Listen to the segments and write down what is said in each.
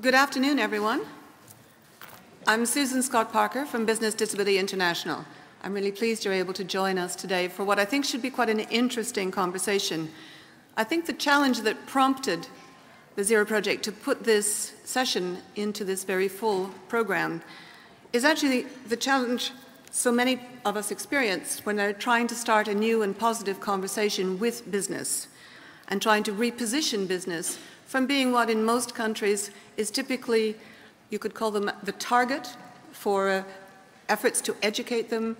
Good afternoon, everyone. I'm Susan Scott Parker from Business Disability International. I'm really pleased you're able to join us today for what I think should be quite an interesting conversation. I think the challenge that prompted the Zero Project to put this session into this very full program is actually the challenge so many of us experience when they're trying to start a new and positive conversation with business and trying to reposition business from being what in most countries is typically, you could call them the target for uh, efforts to educate them,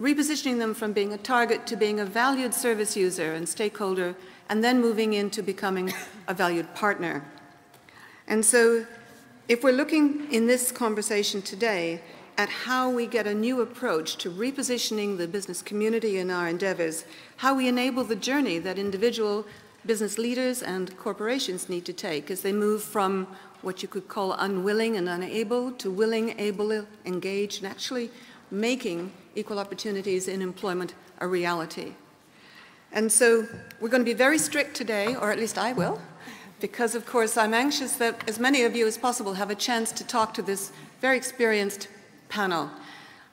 repositioning them from being a target to being a valued service user and stakeholder, and then moving into becoming a valued partner. And so, if we're looking in this conversation today at how we get a new approach to repositioning the business community in our endeavors, how we enable the journey that individual business leaders and corporations need to take as they move from what you could call unwilling and unable to willing, able, engaged, and actually making equal opportunities in employment a reality. And so we're going to be very strict today, or at least I will, because of course I'm anxious that as many of you as possible have a chance to talk to this very experienced panel.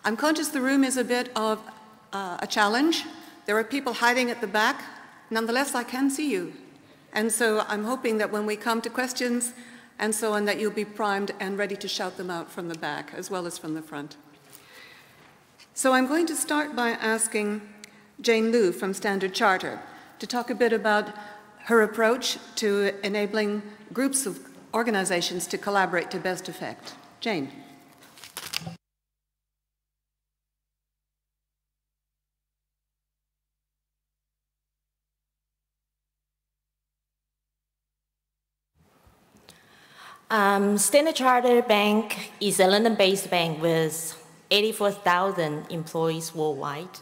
I'm conscious the room is a bit of uh, a challenge. There are people hiding at the back Nonetheless, I can see you. And so I'm hoping that when we come to questions and so on, that you'll be primed and ready to shout them out from the back as well as from the front. So I'm going to start by asking Jane Lu from Standard Charter to talk a bit about her approach to enabling groups of organizations to collaborate to best effect. Jane. Um, Standard Chartered Bank is a London-based bank with 84,000 employees worldwide.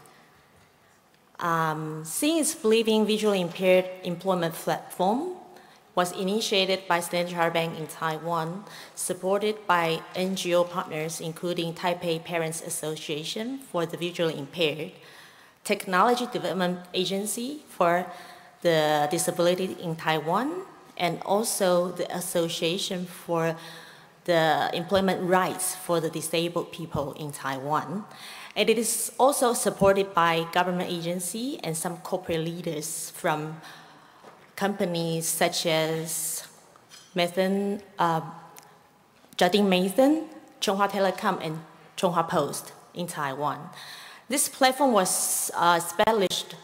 Um, since Believing Visually Impaired Employment Platform was initiated by Standard Chartered Bank in Taiwan, supported by NGO partners including Taipei Parents Association for the Visually Impaired, Technology Development Agency for the Disability in Taiwan, and also the Association for the Employment Rights for the Disabled People in Taiwan. And it is also supported by government agency and some corporate leaders from companies such as Matheson, uh, Jardine Matheson, Chunghwa Telecom, and Chunghwa Post in Taiwan. This platform was uh, established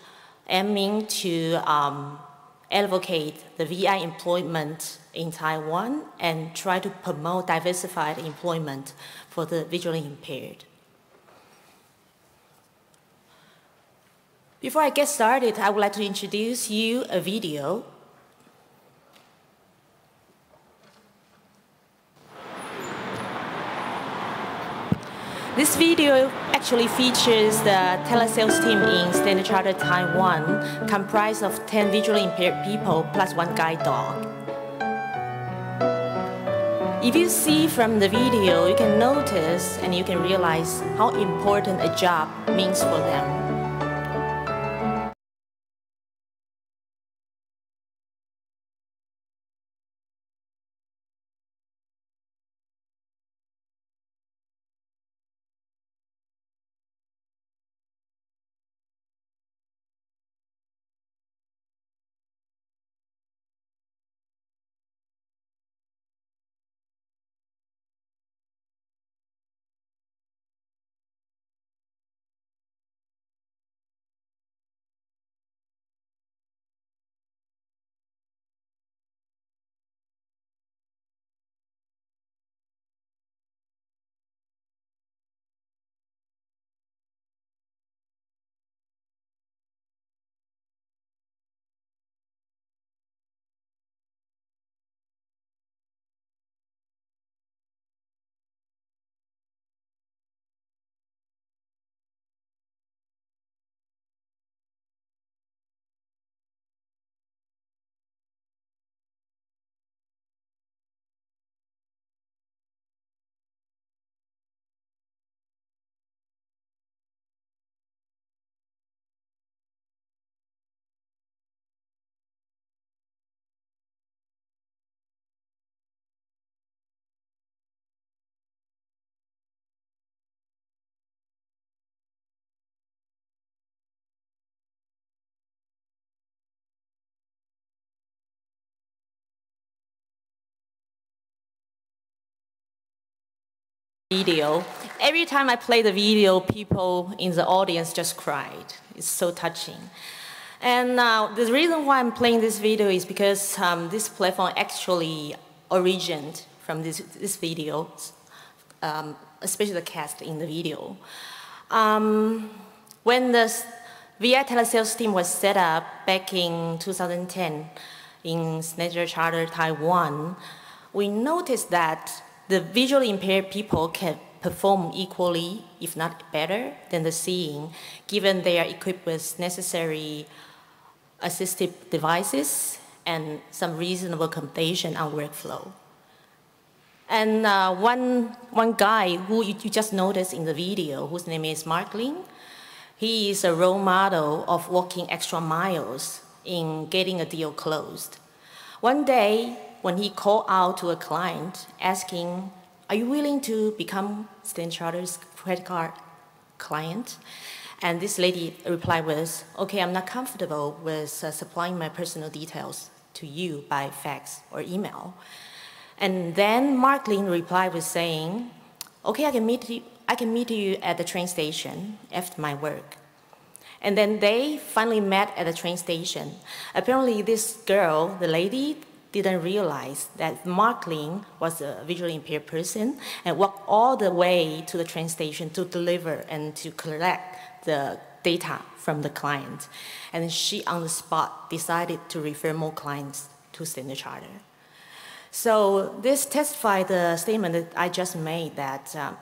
aiming to um, advocate the VI employment in Taiwan and try to promote diversified employment for the visually impaired. Before I get started, I would like to introduce you a video This video actually features the telesales team in Standard Chartered Taiwan, comprised of 10 visually impaired people plus one guide dog. If you see from the video, you can notice and you can realize how important a job means for them. Video. Every time I play the video, people in the audience just cried. It's so touching. And uh, the reason why I'm playing this video is because um, this platform actually originated from this, this video, um, especially the cast in the video. Um, when the VI telesales team was set up back in 2010 in Standard Charter Taiwan, we noticed that the visually impaired people can perform equally, if not better, than the seeing, given they are equipped with necessary assistive devices and some reasonable accommodation on workflow. And uh, one, one guy who you, you, just noticed in the video, whose name is Mark Lin, he is a role model of walking extra miles in getting a deal closed. One day, when he called out to a client asking, are you willing to become Standard Charter's credit card client? And this lady replied with, okay, I'm not comfortable with uh, supplying my personal details to you by fax or email. And then Mark Lin replied with saying, okay, I can meet you, I can meet you at the train station after my work. And then they finally met at the train station. Apparently this girl, the lady, didn't realize that Mark Lin was a visually impaired person and walked all the way to the train station to deliver and to collect the data from the client. And she, on the spot, decided to refer more clients to Standard Charter. So this testified the statement that I just made that uh,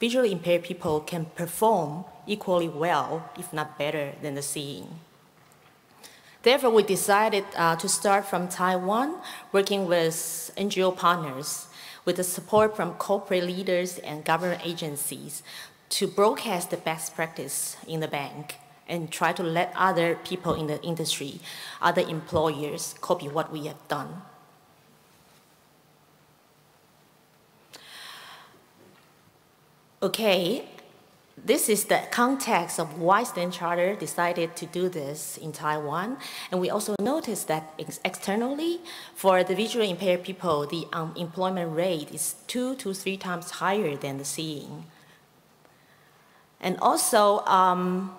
visually impaired people can perform equally well, if not better, than the seeing. Therefore, we decided uh, to start from Taiwan, working with NGO partners, with the support from corporate leaders and government agencies to broadcast the best practice in the bank and try to let other people in the industry, other employers, copy what we have done. Okay, this is the context of why Standard Charter decided to do this in Taiwan. And we also noticed that ex externally, for the visually impaired people, the unemployment rate is two to three times higher than the seeing. And also, um,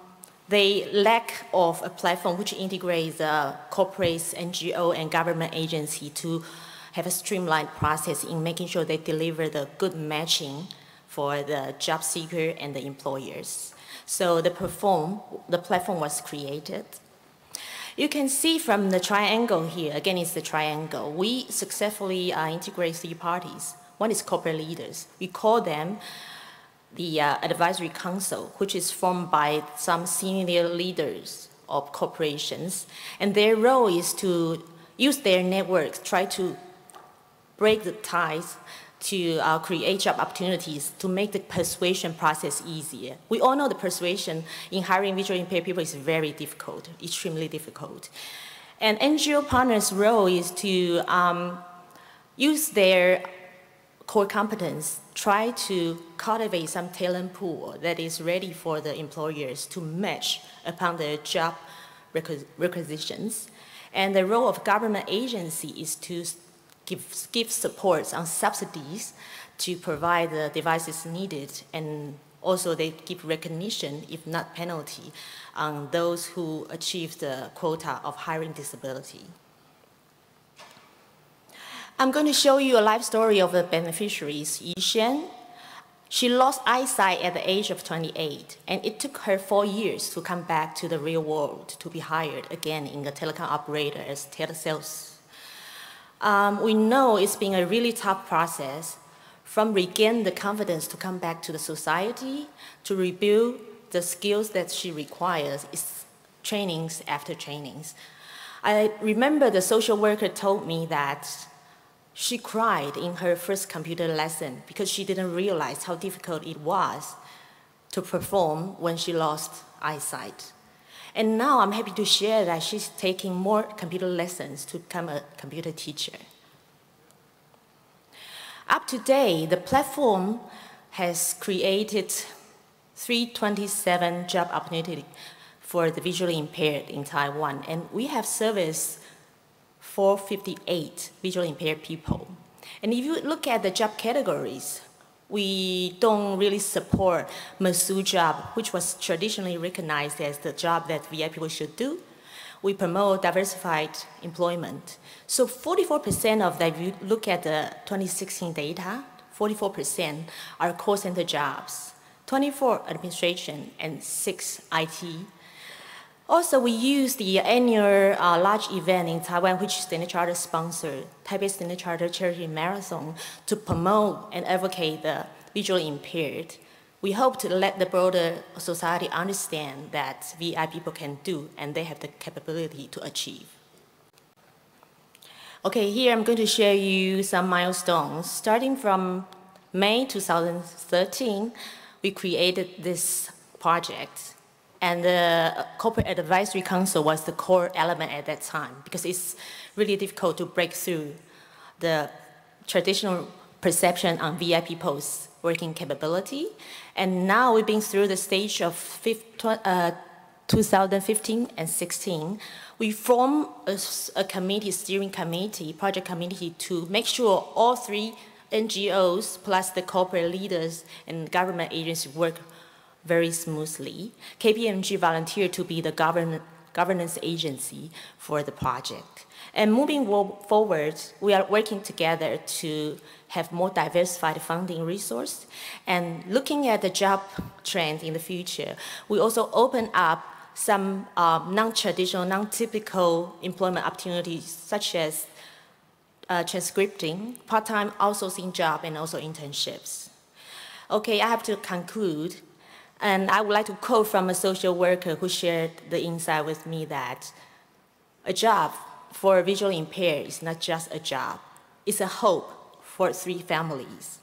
they lack of a platform which integrates uh, corporates, NGO, and government agency to have a streamlined process in making sure they deliver the good matching for the job seeker and the employers. So the, perform, the platform was created. You can see from the triangle here, again, it's the triangle. We successfully uh, integrate three parties. One is corporate leaders. We call them the uh, advisory council, which is formed by some senior leaders of corporations. And their role is to use their networks, try to break the ties to uh, create job opportunities to make the persuasion process easier. We all know the persuasion in hiring visually impaired people is very difficult, extremely difficult. And NGO partners' role is to um, use their core competence, try to cultivate some talent pool that is ready for the employers to match upon their job requisitions. And the role of government agency is to give, give support on subsidies to provide the devices needed and also they give recognition, if not penalty, on those who achieve the quota of hiring disability. I'm going to show you a life story of the beneficiaries, Yi Xian. She lost eyesight at the age of 28, and it took her four years to come back to the real world to be hired again in a telecom operator as telesales um, we know it's been a really tough process from regain the confidence to come back to the society, to rebuild the skills that she requires, is trainings after trainings. I remember the social worker told me that she cried in her first computer lesson because she didn't realize how difficult it was to perform when she lost eyesight. And now I'm happy to share that she's taking more computer lessons to become a computer teacher. Up to date, the platform has created 327 job opportunities for the visually impaired in Taiwan, and we have serviced 458 visually impaired people. And if you look at the job categories, we don't really support Masu job, which was traditionally recognized as the job that VI people should do. We promote diversified employment. So 44% of that, if you look at the 2016 data, 44% are call center jobs, 24 administration, and 6 IT. Also, we use the annual uh, large event in Taiwan, which Standard Charter sponsored, Taipei Standard Charter Charity Marathon, to promote and advocate the visually impaired. We hope to let the broader society understand that VI people can do and they have the capability to achieve. Okay, here I'm going to share you some milestones. Starting from May 2013, we created this project and the Corporate Advisory Council was the core element at that time because it's really difficult to break through the traditional perception on VIP post working capability. And now we've been through the stage of uh, 2015 and 16. We formed a, a committee, steering committee, project committee to make sure all three NGOs plus the corporate leaders and government agencies work very smoothly. KPMG volunteered to be the govern governance agency for the project. And moving forward, we are working together to have more diversified funding resource. And looking at the job trend in the future, we also open up some um, non-traditional, non-typical employment opportunities, such as uh, transcripting, part-time outsourcing job, and also internships. Okay, I have to conclude. And I would like to quote from a social worker who shared the insight with me that a job for a visually impaired is not just a job, it's a hope for three families.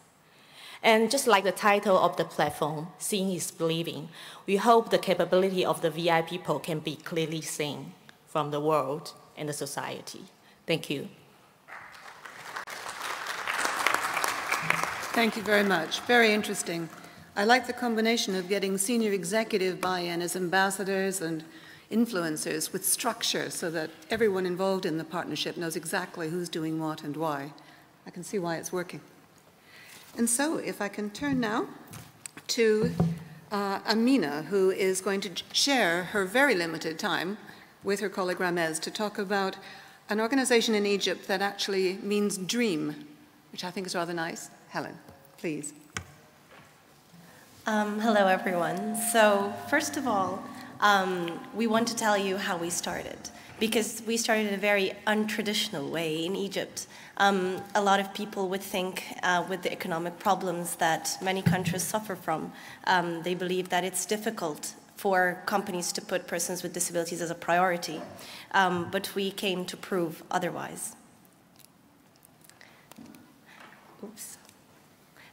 And just like the title of the platform, Seeing is Believing, we hope the capability of the VI people can be clearly seen from the world and the society. Thank you. Thank you very much. Very interesting. I like the combination of getting senior executive buy-in as ambassadors and influencers with structure so that everyone involved in the partnership knows exactly who's doing what and why. I can see why it's working. And so if I can turn now to uh, Amina, who is going to share her very limited time with her colleague Ramez to talk about an organization in Egypt that actually means dream, which I think is rather nice. Helm, please. Um, hello, everyone. So, first of all, um, we want to tell you how we started because we started in a very untraditional way in Egypt. Um, a lot of people would think, uh, with the economic problems that many countries suffer from, um, they believe that it's difficult for companies to put persons with disabilities as a priority. Um, but we came to prove otherwise. Oops.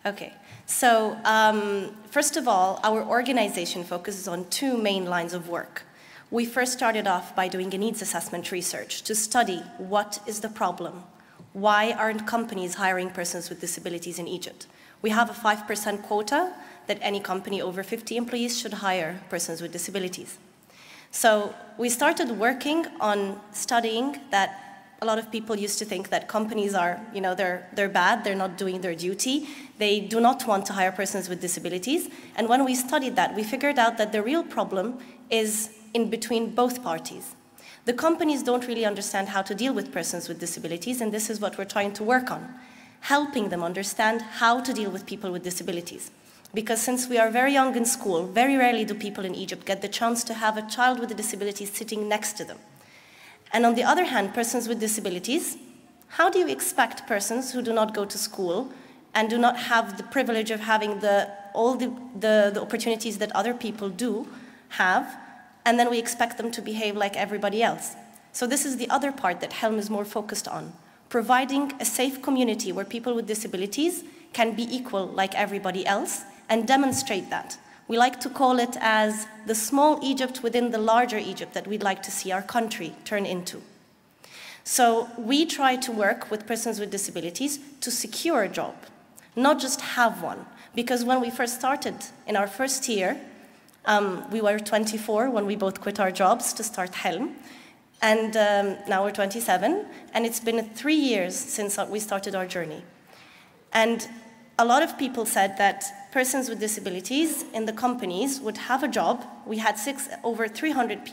Okay. So, um, first of all, our organization focuses on two main lines of work. We first started off by doing a needs assessment research to study what is the problem. Why aren't companies hiring persons with disabilities in Egypt? We have a 5% quota that any company over 50 employees should hire persons with disabilities. So we started working on studying that a lot of people used to think that companies are, you know, they're, they're bad, they're not doing their duty, they do not want to hire persons with disabilities. And when we studied that, we figured out that the real problem is in between both parties. The companies don't really understand how to deal with persons with disabilities, and this is what we're trying to work on, helping them understand how to deal with people with disabilities. Because since we are very young in school, very rarely do people in Egypt get the chance to have a child with a disability sitting next to them. And on the other hand, persons with disabilities, how do you expect persons who do not go to school and do not have the privilege of having the, all the, the, the opportunities that other people do have, and then we expect them to behave like everybody else? So this is the other part that Helm is more focused on, providing a safe community where people with disabilities can be equal like everybody else and demonstrate that we like to call it as the small Egypt within the larger Egypt that we'd like to see our country turn into. So we try to work with persons with disabilities to secure a job, not just have one. Because when we first started in our first year, um, we were 24 when we both quit our jobs to start Helm. And um, now we're 27, and it's been three years since we started our journey. And a lot of people said that persons with disabilities in the companies would have a job. We had six, over 300,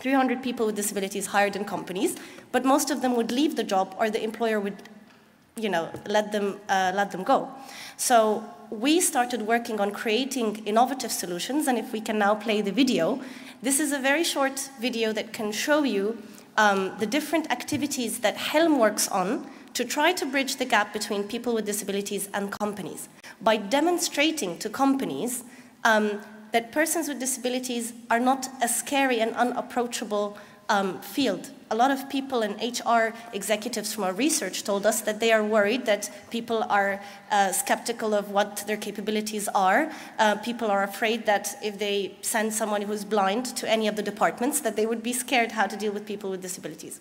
300 people with disabilities hired in companies, but most of them would leave the job or the employer would you know, let them, uh, let them go. So we started working on creating innovative solutions, and if we can now play the video, this is a very short video that can show you um, the different activities that Helm works on to try to bridge the gap between people with disabilities and companies by demonstrating to companies um, that persons with disabilities are not a scary and unapproachable um, field. A lot of people and HR executives from our research told us that they are worried that people are uh, skeptical of what their capabilities are. Uh, people are afraid that if they send someone who's blind to any of the departments, that they would be scared how to deal with people with disabilities.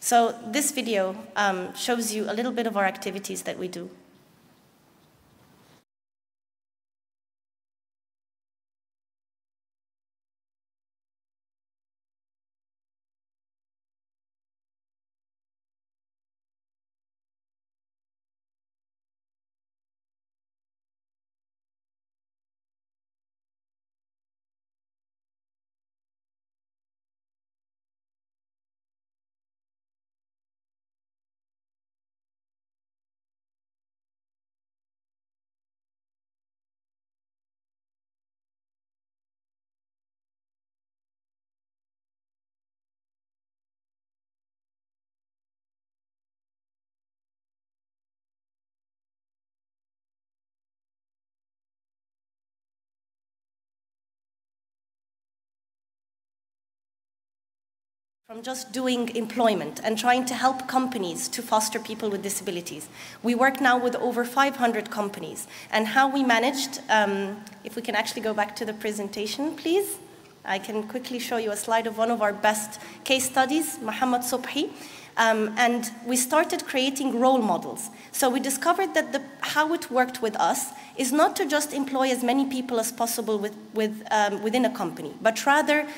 So this video um, shows you a little bit of our activities that we do. From just doing employment and trying to help companies to foster people with disabilities. We work now with over 500 companies. And how we managed, um, if we can actually go back to the presentation, please. I can quickly show you a slide of one of our best case studies, Muhammad Subhi. Um, and we started creating role models. So we discovered that the, how it worked with us is not to just employ as many people as possible with, with, um, within a company, but rather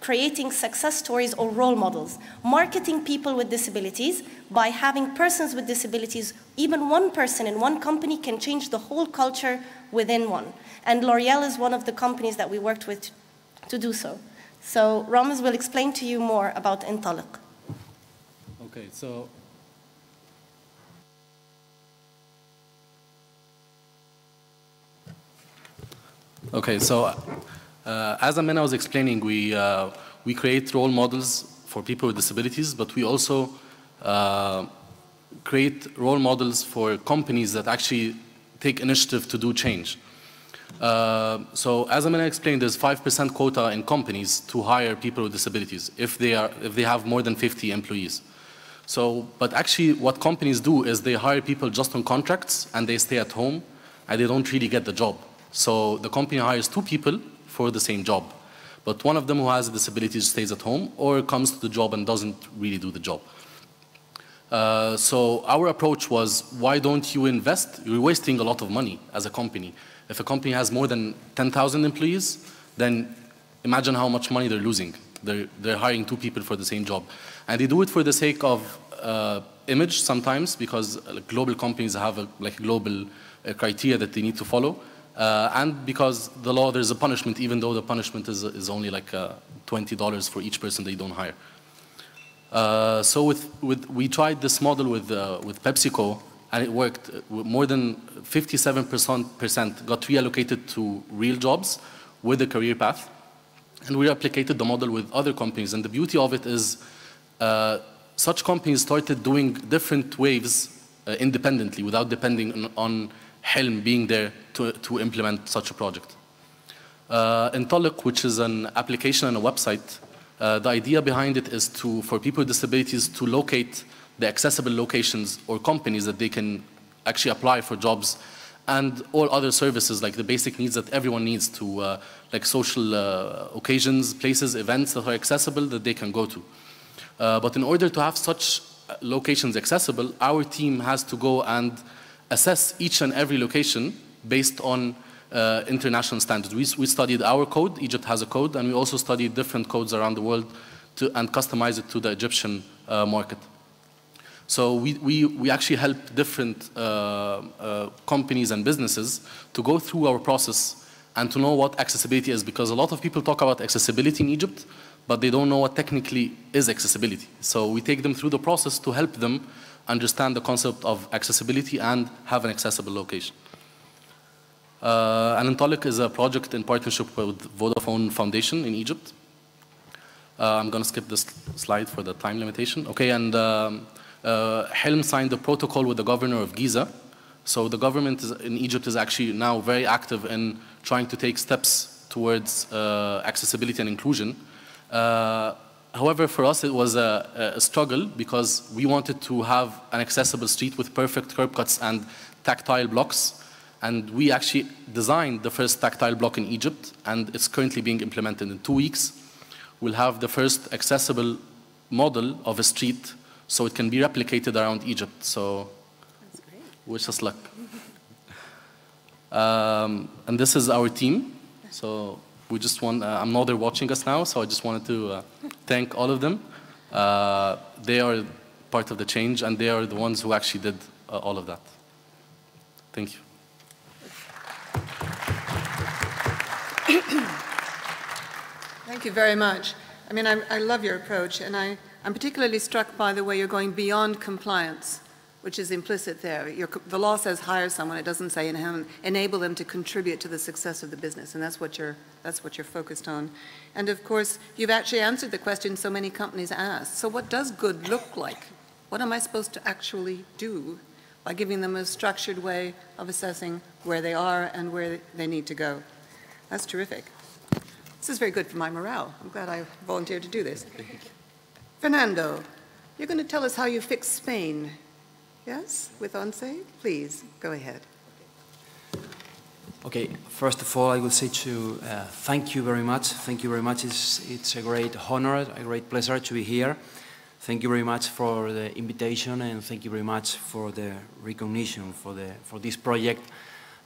creating success stories or role models, marketing people with disabilities by having persons with disabilities, even one person in one company can change the whole culture within one. And L'Oreal is one of the companies that we worked with to do so. So Ramez will explain to you more about Intaliq. Okay, so Okay, so as Amina was explaining, we, uh, we create role models for people with disabilities, but we also uh, create role models for companies that actually take initiative to do change. Uh, so as Amina explained, there's 5% quota in companies to hire people with disabilities if they, are, if they have more than 50 employees. So, but actually what companies do is they hire people just on contracts and they stay at home and they don't really get the job. So the company hires two people for the same job. But one of them who has a disability stays at home or comes to the job and doesn't really do the job. Uh, so our approach was, why don't you invest? You're wasting a lot of money as a company. If a company has more than 10,000 employees, then imagine how much money they're losing. They're, they're hiring two people for the same job. And they do it for the sake of uh, image sometimes because global companies have a, like global uh, criteria that they need to follow. Uh, and because the law, there's a punishment, even though the punishment is, is only like uh, $20 for each person they don't hire. Uh, so with, with, we tried this model with, uh, with PepsiCo, and it worked. More than 57% got reallocated to real jobs with a career path. And we replicated the model with other companies. And the beauty of it is uh, such companies started doing different waves uh, independently without depending on, on Helm being there to, to implement such a project. Uh, Intaliq, which is an application and a website, uh, the idea behind it is to, for people with disabilities to locate the accessible locations or companies that they can actually apply for jobs and all other services like the basic needs that everyone needs to uh, like social uh, occasions, places, events that are accessible that they can go to. Uh, but in order to have such locations accessible, our team has to go and assess each and every location based on uh, international standards. We, we, studied our code, Egypt has a code, and we also studied different codes around the world to, and customize it to the Egyptian uh, market. So we, we, we actually help different uh, uh, companies and businesses to go through our process and to know what accessibility is because a lot of people talk about accessibility in Egypt, but they don't know what technically is accessibility. So we take them through the process to help them understand the concept of accessibility and have an accessible location. Uh, Intaliq is a project in partnership with Vodafone Foundation in Egypt. Uh, I'm going to skip this slide for the time limitation. Okay, and um, uh, Helm signed the protocol with the governor of Giza. So the government is, in Egypt is actually now very active in trying to take steps towards uh, accessibility and inclusion. Uh, however, for us it was a, a, struggle because we wanted to have an accessible street with perfect curb cuts and tactile blocks. And we actually designed the first tactile block in Egypt, and it's currently being implemented in two weeks. We'll have the first accessible model of a street so it can be replicated around Egypt. So wish us luck. Um, and this is our team. So we just want, uh, I know they're watching us now, so I just wanted to uh, thank all of them. Uh, they are part of the change, and they are the ones who actually did uh, all of that. Thank you. Thank you very much. I mean, I, I love your approach, and I, I'm particularly struck by the way you're going beyond compliance, which is implicit there. Your, the law says hire someone; it doesn't say enable them to contribute to the success of the business, and that's what you're that's what you're focused on. And of course, you've actually answered the question so many companies ask. So, what does good look like? What am I supposed to actually do by giving them a structured way of assessing where they are and where they need to go? That's terrific. This is very good for my morale. I'm glad I volunteered to do this. Fernando, you're going to tell us how you fixed Spain. Yes, with ONCE? Please, go ahead. Okay, first of all, I would say to uh, thank you very much. Thank you very much. It's, it's a great honor, a great pleasure to be here. Thank you very much for the invitation and thank you very much for the recognition for, the, for this project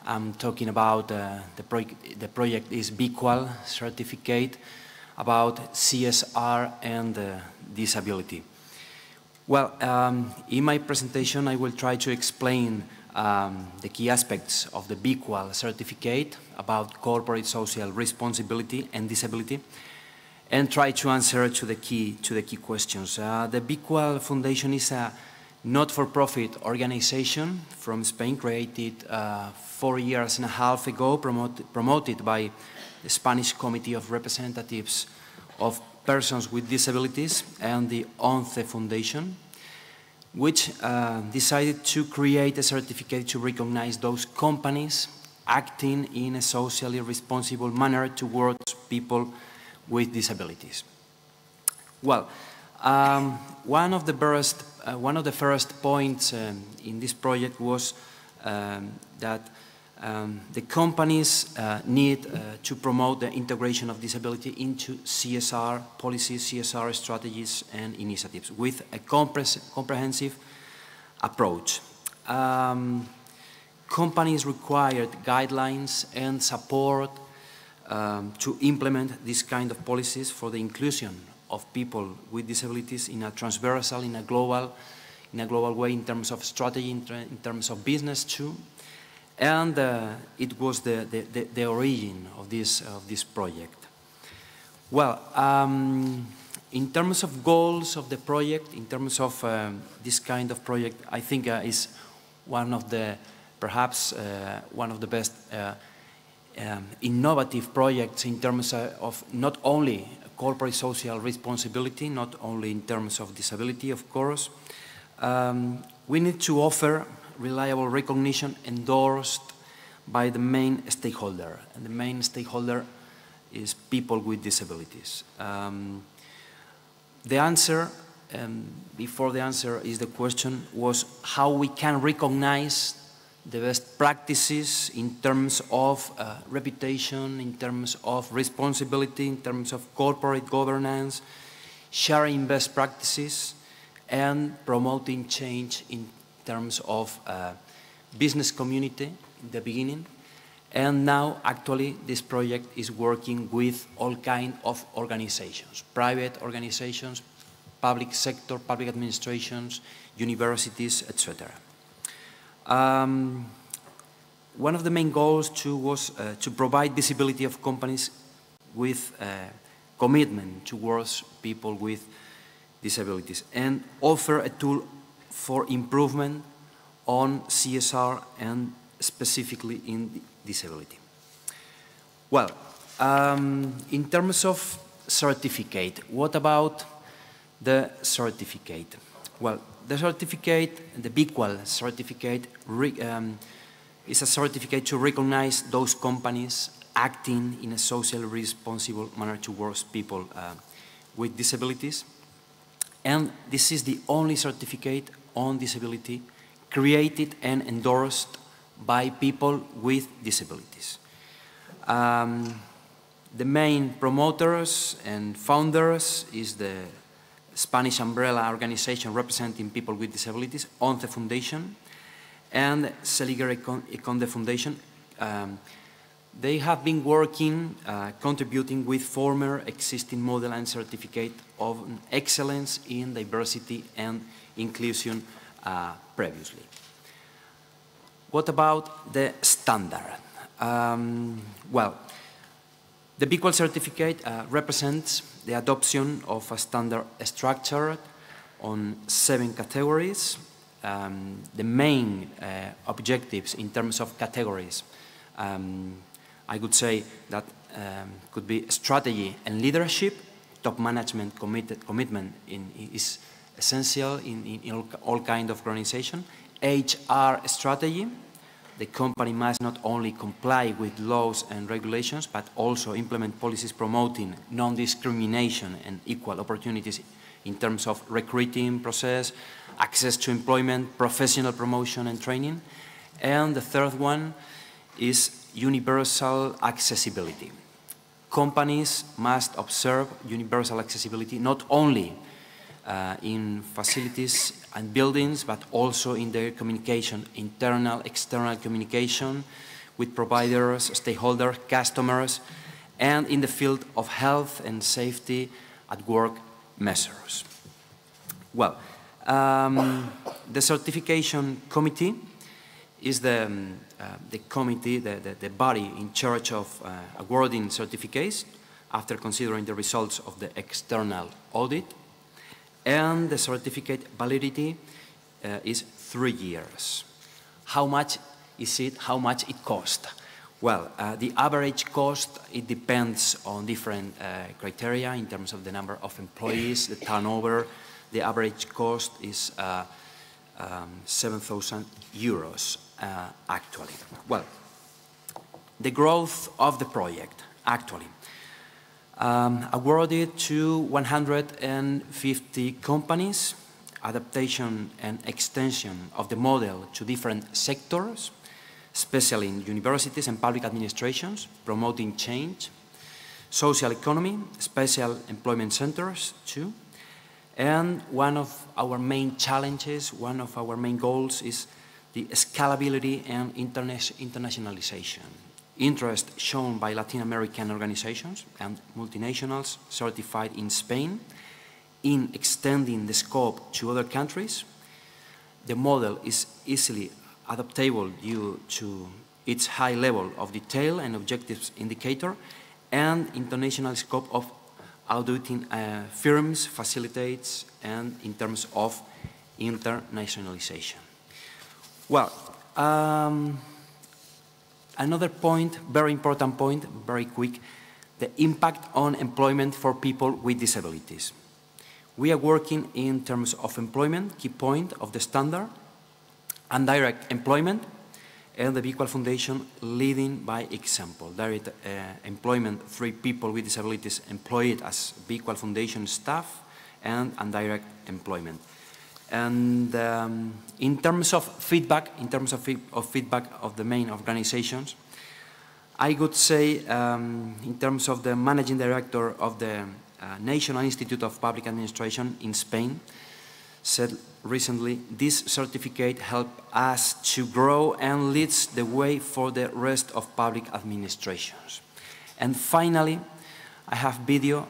I'm talking about uh, the, pro the project is Bequal certificate about CSR and uh, disability. Well, um, in my presentation I will try to explain um, the key aspects of the Bequal certificate about corporate social responsibility and disability and try to answer to the key, to the key questions. Uh, the Bequal Foundation is a not-for-profit organization from Spain created uh, four years and a half ago, promote, promoted by the Spanish Committee of Representatives of Persons with Disabilities and the ONCE Foundation, which uh, decided to create a certificate to recognize those companies acting in a socially responsible manner towards people with disabilities. Well, um, one of the first uh, one of the first points um, in this project was um, that um, the companies uh, need uh, to promote the integration of disability into CSR policies, CSR strategies and initiatives with a comprehensive approach. Um, companies required guidelines and support um, to implement this kind of policies for the inclusion of people with disabilities in a transversal, in a global, in a global way in terms of strategy, in, in terms of business too. And uh, it was the, the, the, origin of this, of this project. Well, um, in terms of goals of the project, in terms of um, this kind of project, I think uh, is one of the, perhaps uh, one of the best uh, um, innovative projects in terms uh, of not only corporate social responsibility, not only in terms of disability, of course. Um, we need to offer reliable recognition endorsed by the main stakeholder, and the main stakeholder is people with disabilities. Um, the answer, um, before the answer is the question, was how we can recognize the best practices in terms of uh, reputation, in terms of responsibility, in terms of corporate governance, sharing best practices, and promoting change in terms of uh, business community in the beginning. And now, actually, this project is working with all kinds of organizations, private organizations, public sector, public administrations, universities, etc. Um, one of the main goals too was uh, to provide visibility of companies with uh, commitment towards people with disabilities and offer a tool for improvement on CSR and specifically in disability. Well, um, in terms of certificate, what about the certificate? Well, the certificate, the Bequal certificate, um, is a certificate to recognize those companies acting in a socially responsible manner towards people uh, with disabilities. And this is the only certificate on disability created and endorsed by people with disabilities. Um, the main promoters and founders is the Spanish umbrella organization representing people with disabilities, ONCE Foundation, and Seliger Econde Foundation. Um, they have been working, uh, contributing with former existing model and certificate of excellence in diversity and inclusion uh, previously. What about the standard? Um, well, the Bequal certificate uh, represents the adoption of a standard structure on seven categories. Um, the main uh, objectives in terms of categories, um, I would say that um, could be strategy and leadership. Top management committed, commitment in, is essential in, in, in all, all kind of organization. HR strategy, the company must not only comply with laws and regulations, but also implement policies promoting non-discrimination and equal opportunities in terms of recruiting process, access to employment, professional promotion and training. And the third one is universal accessibility. Companies must observe universal accessibility not only uh, in facilities and buildings, but also in their communication, internal, external communication with providers, stakeholders, customers, and in the field of health and safety at work measures. Well, um, the certification committee is the, um, uh, the committee, the, the, the, body in charge of uh, awarding certificates after considering the results of the external audit and the certificate validity uh, is three years. How much is it? How much it costs? Well, uh, the average cost, it depends on different uh, criteria in terms of the number of employees, the turnover. The average cost is uh, um, 7,000 euros, uh, actually. Well, the growth of the project, actually um, awarded to 150 companies, adaptation and extension of the model to different sectors, especially in universities and public administrations, promoting change, social economy, special employment centers too. And one of our main challenges, one of our main goals is the scalability and interna internationalization interest shown by Latin American organizations and multinationals certified in Spain in extending the scope to other countries. The model is easily adaptable due to its high level of detail and objectives indicator and international scope of auditing uh, firms facilitates and in terms of internationalization. Well, um, Another point, very important point, very quick, the impact on employment for people with disabilities. We are working in terms of employment, key point of the standard, and direct employment, and the Bequal Foundation leading by example. Direct uh, employment, three people with disabilities employed as Bequal Foundation staff, and indirect employment. And um, in terms of feedback, in terms of, of, feedback of the main organizations, I would say um, in terms of the managing director of the uh, National Institute of Public Administration in Spain, said recently, this certificate helped us to grow and leads the way for the rest of public administrations. And finally, I have video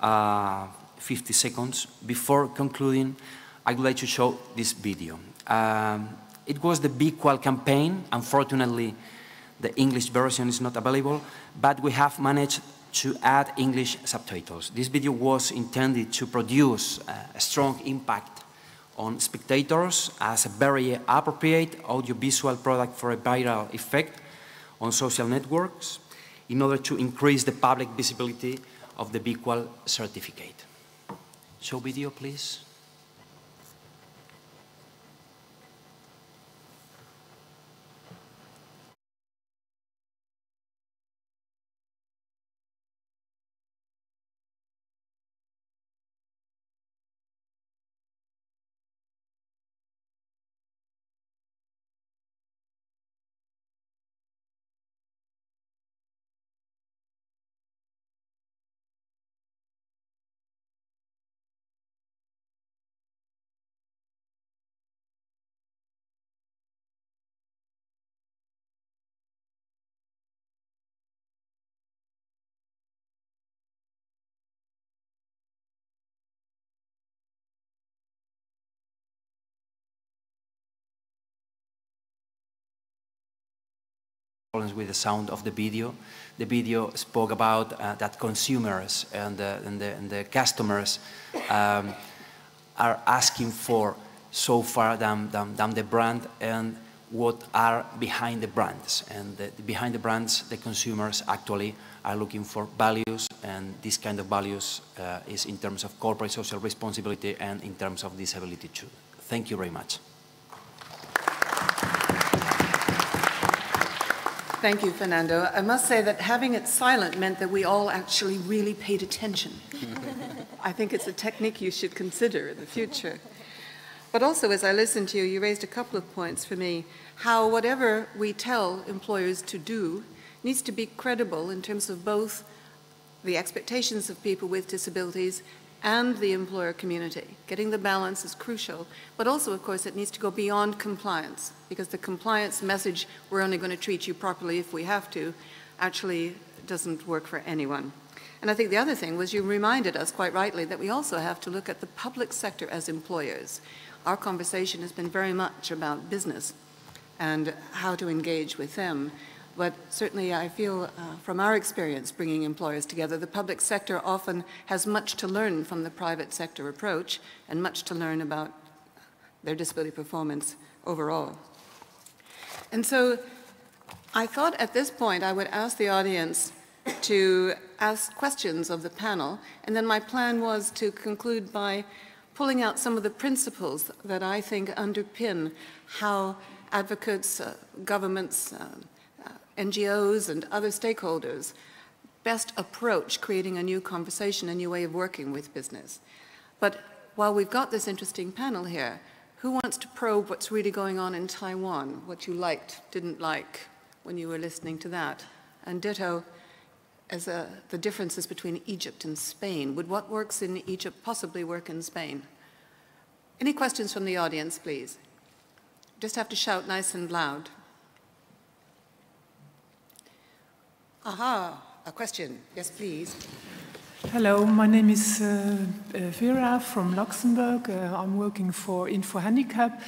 uh, 50 seconds. Before concluding, I would like to show this video. Um, it was the Bequal campaign. Unfortunately, the English version is not available, but we have managed to add English subtitles. This video was intended to produce a strong impact on spectators as a very appropriate audiovisual product for a viral effect on social networks in order to increase the public visibility of the Bequal certificate. Show video, please. Problems with the sound of the video. The video spoke about uh, that consumers and, uh, and, the, and the, customers um, are asking for so far than, than, than, the brand and what are behind the brands. And the, behind the brands, the consumers actually are looking for values and this kind of values uh, is in terms of corporate social responsibility and in terms of disability too. Thank you very much. Thank you, Fernando. I must say that having it silent meant that we all actually really paid attention. I think it's a technique you should consider in the future. But also, as I listened to you, you raised a couple of points for me. How whatever we tell employers to do needs to be credible in terms of both the expectations of people with disabilities and the employer community. Getting the balance is crucial, but also, of course, it needs to go beyond compliance because the compliance message, we're only going to treat you properly if we have to, actually doesn't work for anyone. And I think the other thing was you reminded us quite rightly that we also have to look at the public sector as employers. Our conversation has been very much about business and how to engage with them. But certainly, I feel uh, from our experience bringing employers together, the public sector often has much to learn from the private sector approach and much to learn about their disability performance overall. And so I thought at this point I would ask the audience to ask questions of the panel, and then my plan was to conclude by pulling out some of the principles that I think underpin how advocates, uh, governments, uh, NGOs and other stakeholders best approach creating a new conversation, a new way of working with business. But while we've got this interesting panel here, who wants to probe what's really going on in Taiwan, what you liked, didn't like when you were listening to that? And ditto, as a, the differences between Egypt and Spain. Would what works in Egypt possibly work in Spain? Any questions from the audience, please? Just have to shout nice and loud. Aha, a question. Yes, please. Hello, my name is uh, uh, Vera from Luxembourg. Uh, I'm working for Info Handicap,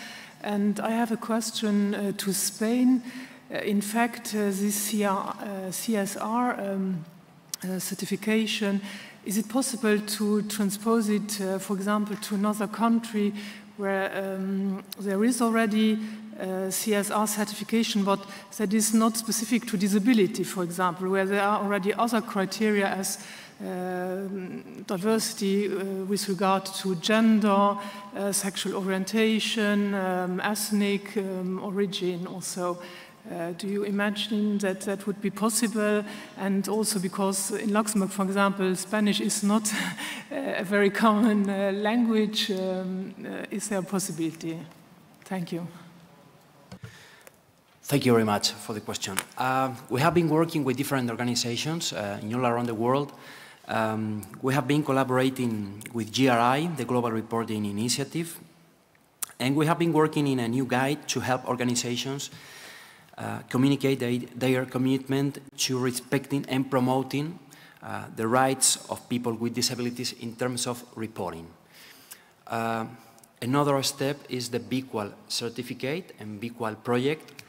and I have a question uh, to Spain. Uh, in fact, uh, this CSR um, certification, is it possible to transpose it, for example, to another country where um, there is already uh, CSR certification, but that is not specific to disability, for example, where there are already other criteria as uh, diversity uh, with regard to gender, uh, sexual orientation, um, ethnic um, origin also. Uh, do you imagine that that would be possible? And also because in Luxembourg, for example, Spanish is not a very common language, um, is there a possibility? Thank you. Thank you very much for the question. Uh, we have been working with different organizations uh, all around the world. Um, we have been collaborating with GRI, the Global Reporting Initiative, and we have been working in a new guide to help organizations uh, communicate they, their commitment to respecting and promoting uh, the rights of people with disabilities in terms of reporting. Uh, another step is the Bequal certificate and Bequal project.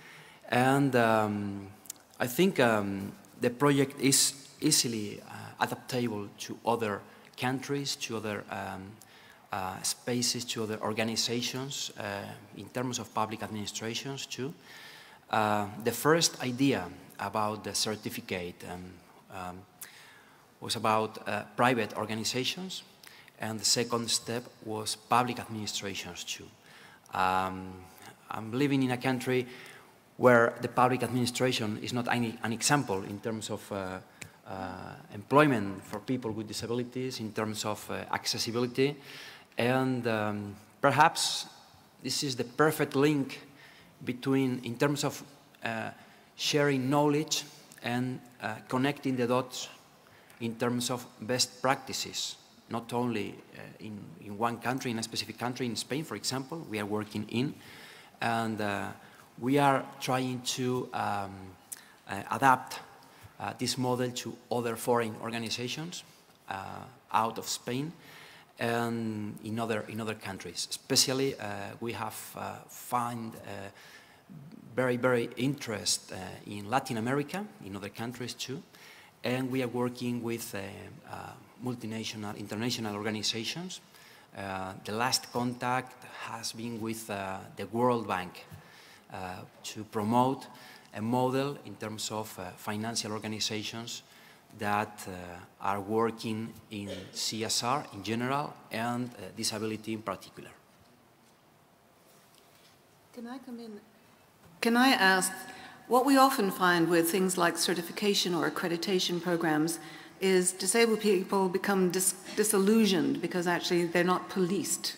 And um, I think um, the project is easily uh, adaptable to other countries, to other um, uh, spaces, to other organizations, uh, in terms of public administrations too. Uh, the first idea about the certificate um, um, was about uh, private organizations, and the second step was public administrations too. Um, I'm living in a country where the public administration is not any, an example in terms of uh, uh, employment for people with disabilities, in terms of uh, accessibility, and um, perhaps this is the perfect link between, in terms of uh, sharing knowledge and uh, connecting the dots in terms of best practices, not only uh, in, in one country, in a specific country, in Spain, for example, we are working in, and we are trying to um, uh, adapt uh, this model to other foreign organizations uh, out of Spain and in other, in other countries. Especially, uh, we have found very, very interest in Latin America, in other countries too, and we are working with multinational, international organizations. Uh, the last contact has been with uh, the World Bank uh, Uh, to promote a model in terms of uh, financial organizations that uh, are working in CSR in general and disability in particular. Can I come in? Can I ask, what we often find with things like certification or accreditation programs is disabled people become dis disillusioned because actually they're not policed,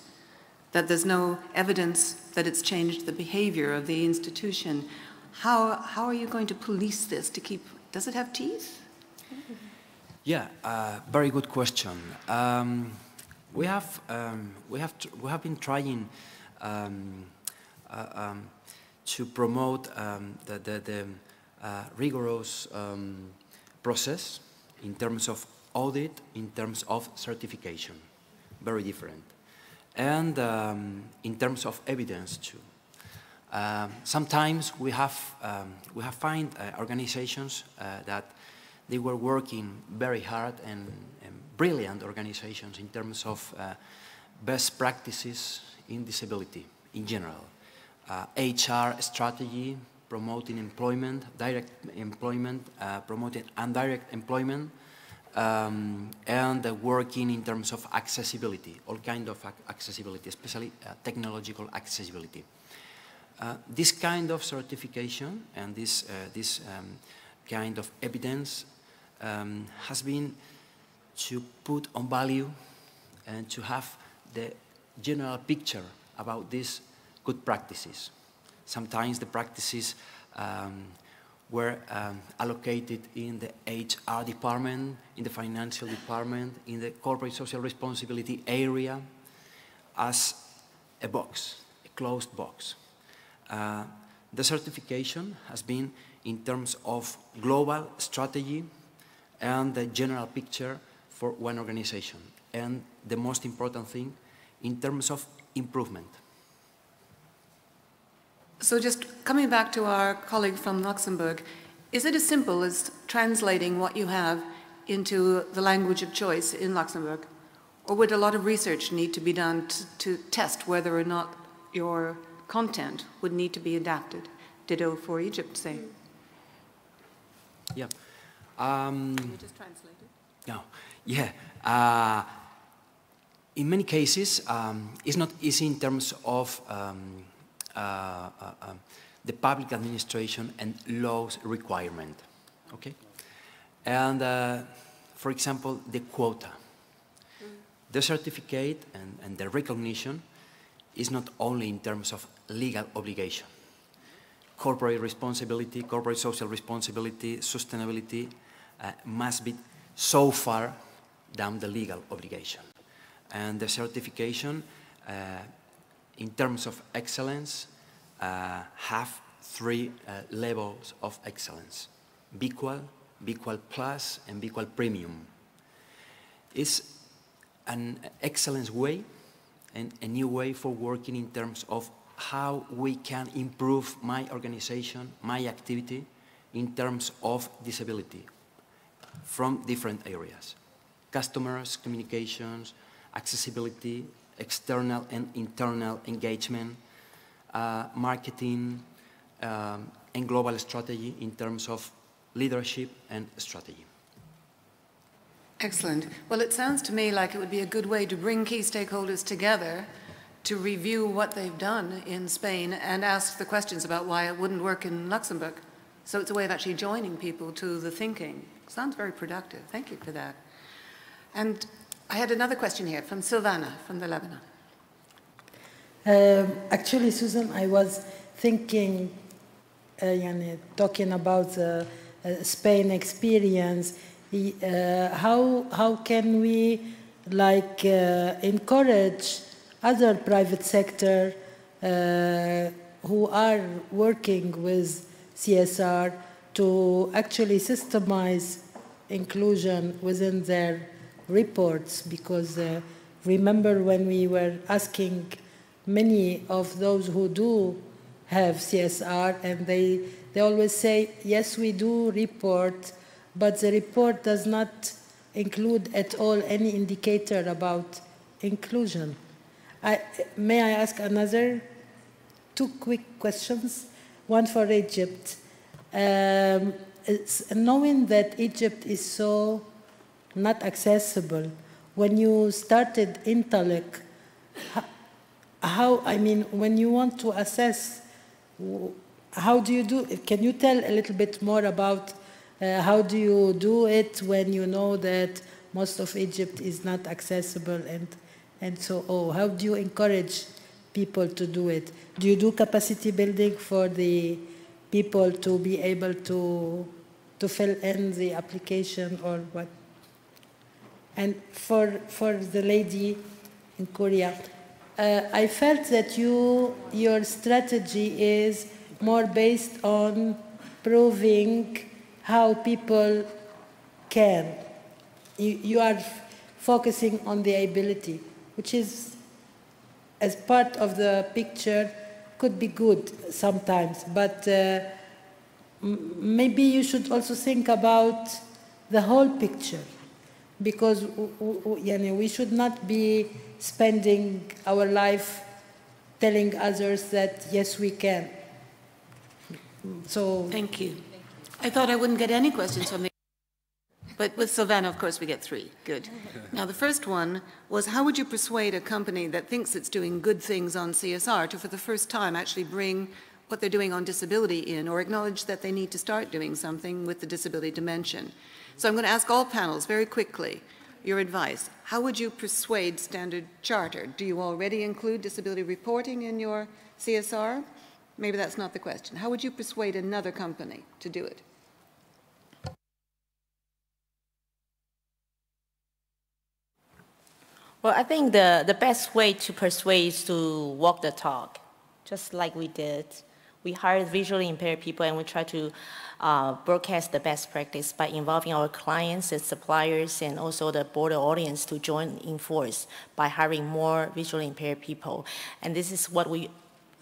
that there's no evidence that it's changed the behavior of the institution. How, how are you going to police this to keep, does it have teeth? Yeah, uh, very good question. Um, we have, um, we, have we have been trying um, uh, um, to promote um, the, the, the uh, rigorous um, process in terms of audit, in terms of certification. Very different. And um, in terms of evidence too. Um, sometimes we have, um, we have find uh, organizations uh, that they were working very hard and, and brilliant organizations in terms of uh, best practices in disability in general. HR uh, strategy, promoting employment, direct employment, uh, promoting indirect employment, um, and uh, working in terms of accessibility, all kind of accessibility, especially uh, technological accessibility. Uh, this kind of certification and this, uh, this um, kind of evidence um, has been to put on value and to have the general picture about these good practices. Sometimes the practices um, were um, allocated in the HR department, in the financial department, in the corporate social responsibility area as a box, a closed box. Uh, the certification has been in terms of global strategy and the general picture for one organization. And the most important thing, in terms of improvement. So just coming back to our colleague from Luxembourg, is it as simple as translating what you have into the language of choice in Luxembourg? Or would a lot of research need to be done to, to test whether or not your content would need to be adapted? Ditto for Egypt, say. Yeah. Um, Can you just translate it? No. Yeah. Uh, in many cases, um, it's not easy in terms of um, uh, uh, um, the public administration and laws requirement. Okay? And, uh, for example, the quota. The certificate and, and the recognition is not only in terms of legal obligation. Corporate responsibility, corporate social responsibility, sustainability uh, must be so far down the legal obligation. And the certification uh, in terms of excellence, uh, have three uh, levels of excellence. Bequal, Bequal Plus and Bequal Premium. It's an excellent way and a new way for working in terms of how we can improve my organization, my activity, in terms of disability from different areas. Customers, communications, accessibility, external and internal engagement, uh, marketing, um, and global strategy in terms of leadership and strategy. Excellent. Well, it sounds to me like it would be a good way to bring key stakeholders together to review what they've done in Spain and ask the questions about why it wouldn't work in Luxembourg. So it's a way of actually joining people to the thinking. Sounds very productive. Thank you for that. And I had another question here from Silvana from the Lebanon. Um, actually, Susan, I was thinking, uh, talking about the uh, Spain experience. Uh, how how can we like uh, encourage other private sector uh, who are working with CSR to actually systemize inclusion within their reports because uh, remember when we were asking many of those who do have CSR and they, they always say, yes, we do report, but the report does not include at all any indicator about inclusion. I, may I ask another two quick questions? One for Egypt. Um, knowing that Egypt is so not accessible, when you started Intaliq, how, I mean, when you want to assess, how do you do it? Can you tell a little bit more about uh, how do you do it when you know that most of Egypt is not accessible and, and so, oh, how do you encourage people to do it? Do you do capacity building for the people to be able to, to fill in the application or what? And for, for the lady in Korea, uh, I felt that you, your strategy is more based on proving how people can. You, you are focusing on the ability, which is, as part of the picture, could be good sometimes, but uh, maybe you should also think about the whole picture because we should not be spending our life telling others that yes we can so thank you i thought i wouldn't get any questions from the but with Sylvana, of course, we get three. Good. Now, the first one was how would you persuade a company that thinks it's doing good things on CSR to, for the first time, actually bring what they're doing on disability in or acknowledge that they need to start doing something with the disability dimension? So I'm going to ask all panels very quickly your advice. How would you persuade Standard Chartered? Do you already include disability reporting in your CSR? Maybe that's not the question. How would you persuade another company to do it? Well, I think the, the best way to persuade is to walk the talk, just like we did. We hire visually impaired people and we try to uh, broadcast the best practice by involving our clients and suppliers and also the broader audience to join in force by hiring more visually impaired people. And this is what we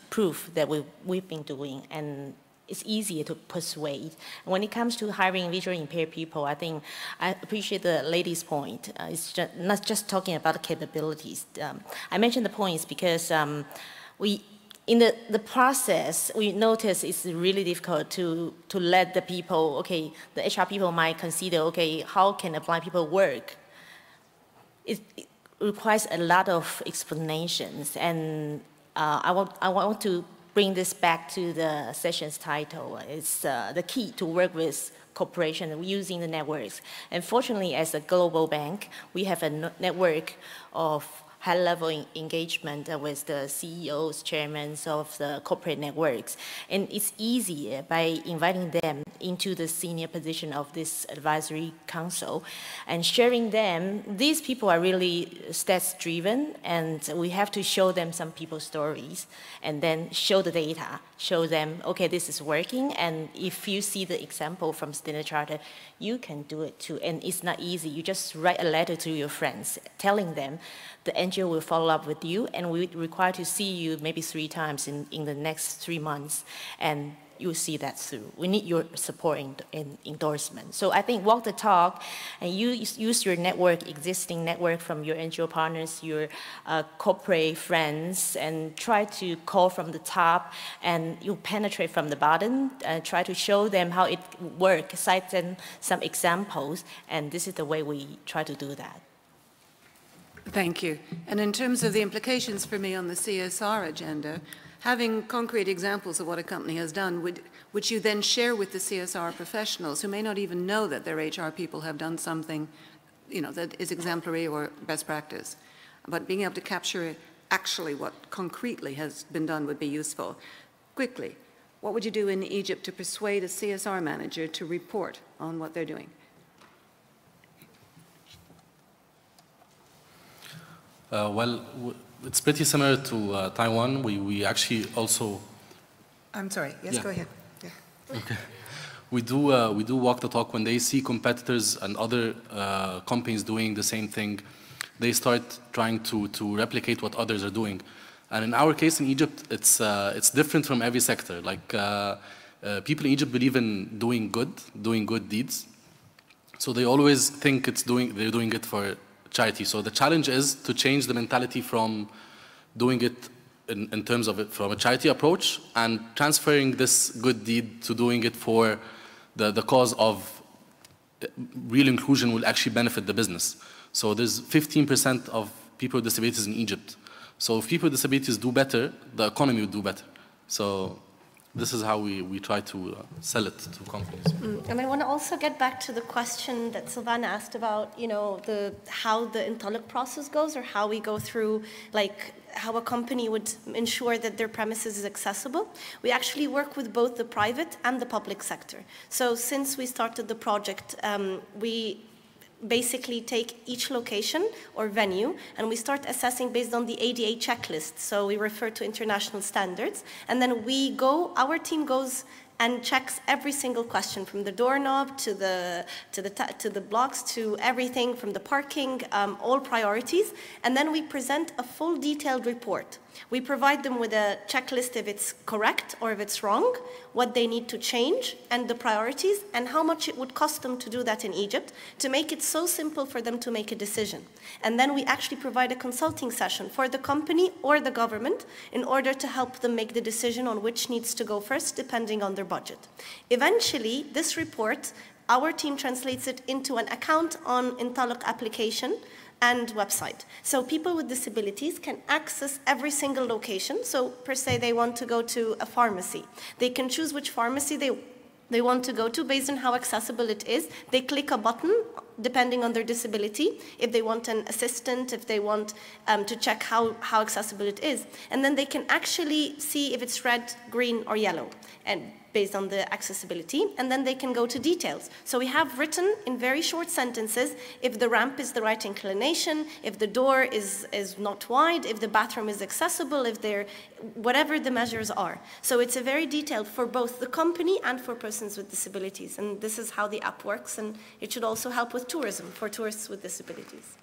prove that we, we've been doing and it's easier to persuade. When it comes to hiring visually impaired people, I think I appreciate the lady's point. Uh, it's just not just talking about capabilities. Um, I mentioned the points because um, we in the, the process, we notice it's really difficult to, to let the people, okay, the HR people might consider, okay, how can blind people work? It, it requires a lot of explanations, and uh, I, want, I want to bring this back to the session's title. It's uh, the key to work with cooperation using the networks. And fortunately, as a global bank, we have a network of high-level engagement with the CEOs, chairmen of the corporate networks. And it's easier eh, by inviting them into the senior position of this advisory council and sharing them. These people are really stats-driven, and we have to show them some people's stories and then show the data, show them, okay, this is working, and if you see the example from Standard Charter, you can do it too. And it's not easy. You just write a letter to your friends telling them the NGO will follow up with you, and we require to see you maybe three times in, in the next three months. And you see that through. We need your support in endorsement. So I think walk the talk and use, use your network, existing network from your NGO partners, your uh, corporate friends, and try to call from the top and you penetrate from the bottom, uh, try to show them how it works, cite them some examples, and this is the way we try to do that. Thank you. And in terms of the implications for me on the CSR agenda, having concrete examples of what a company has done, would, which you then share with the CSR professionals who may not even know that their HR people have done something, you know, that is exemplary or best practice. But being able to capture actually what concretely has been done would be useful. Quickly, what would you do in Egypt to persuade a CSR manager to report on what they're doing? Uh, well, it's pretty similar to uh, Taiwan. We, we actually also. I'm sorry. Yes, Yeah. go ahead. Yeah. Okay. We do, uh, we do walk the talk when they see competitors and other uh, companies doing the same thing. They start trying to, to replicate what others are doing. And in our case in Egypt, it's, uh, it's different from every sector. Like uh, uh, people in Egypt believe in doing good, doing good deeds. So they always think it's doing, they're doing it for charity. So the challenge is to change the mentality from doing it in, in terms of it from a charity approach and transferring this good deed to doing it for the, the cause of real inclusion will actually benefit the business. So there's 15% of people with disabilities in Egypt. So if people with disabilities do better, the economy will do better. So this is how we, we try to uh, sell it to companies. Mm, And I want to also get back to the question that Sylvana asked about, you know, the how the Intaliq process goes or how we go through, like, how a company would ensure that their premises is accessible. We actually work with both the private and the public sector. So since we started the project, um, we basically take each location or venue and we start assessing based on the ADA checklist. So we refer to international standards. And then we go, our team goes and checks every single question from the doorknob to the, to the, to the blocks to everything from the parking, um, all priorities. And then we present a full detailed report. We provide them with a checklist if it's correct or if it's wrong, what they need to change, and the priorities, and how much it would cost them to do that in Egypt to make it so simple for them to make a decision. And then we actually provide a consulting session for the company or the government in order to help them make the decision on which needs to go first, depending on their budget. Eventually, this report, our team translates it into an account on Intaliq application and website. So people with disabilities can access every single location. So per se, they want to go to a pharmacy. They can choose which pharmacy they they want to go to based on how accessible it is. They click a button depending on their disability, if they want an assistant, if they want um, to check how, how accessible it is. And then they can actually see if it's red, green, or yellow. And based on the accessibility, and then they can go to details. So we have written in very short sentences if the ramp is the right inclination, if the door is, is not wide, if the bathroom is accessible, if they're, whatever the measures are. So it's a very detailed for both the company and for persons with disabilities. And this is how the app works, and it should also help with tourism for tourists with disabilities.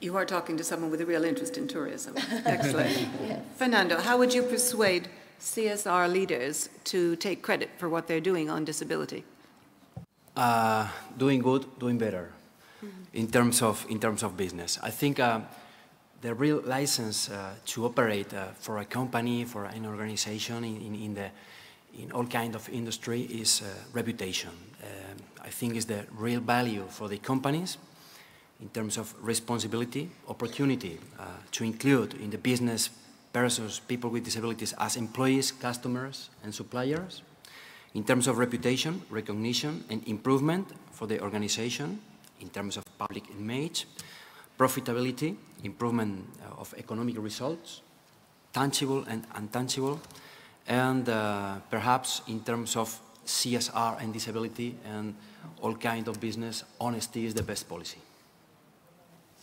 You are talking to someone with a real interest in tourism. Excellent. Fernando, how would you persuade CSR leaders to take credit for what they're doing on disability? uh, doing good, doing better in terms of in terms of business. I think uh, the real license uh, to operate uh, for a company, for an organization in, in, the in all kind of industry is uh, reputation. Um, I think is the real value for the companies in terms of responsibility, opportunity uh, to include in the business persons, people with disabilities as employees, customers, and suppliers in terms of reputation, recognition, and improvement for the organization, in terms of public image, profitability, improvement uh, of economic results, tangible and intangible, and uh, perhaps in terms of CSR and disability and all kind of business, honesty is the best policy.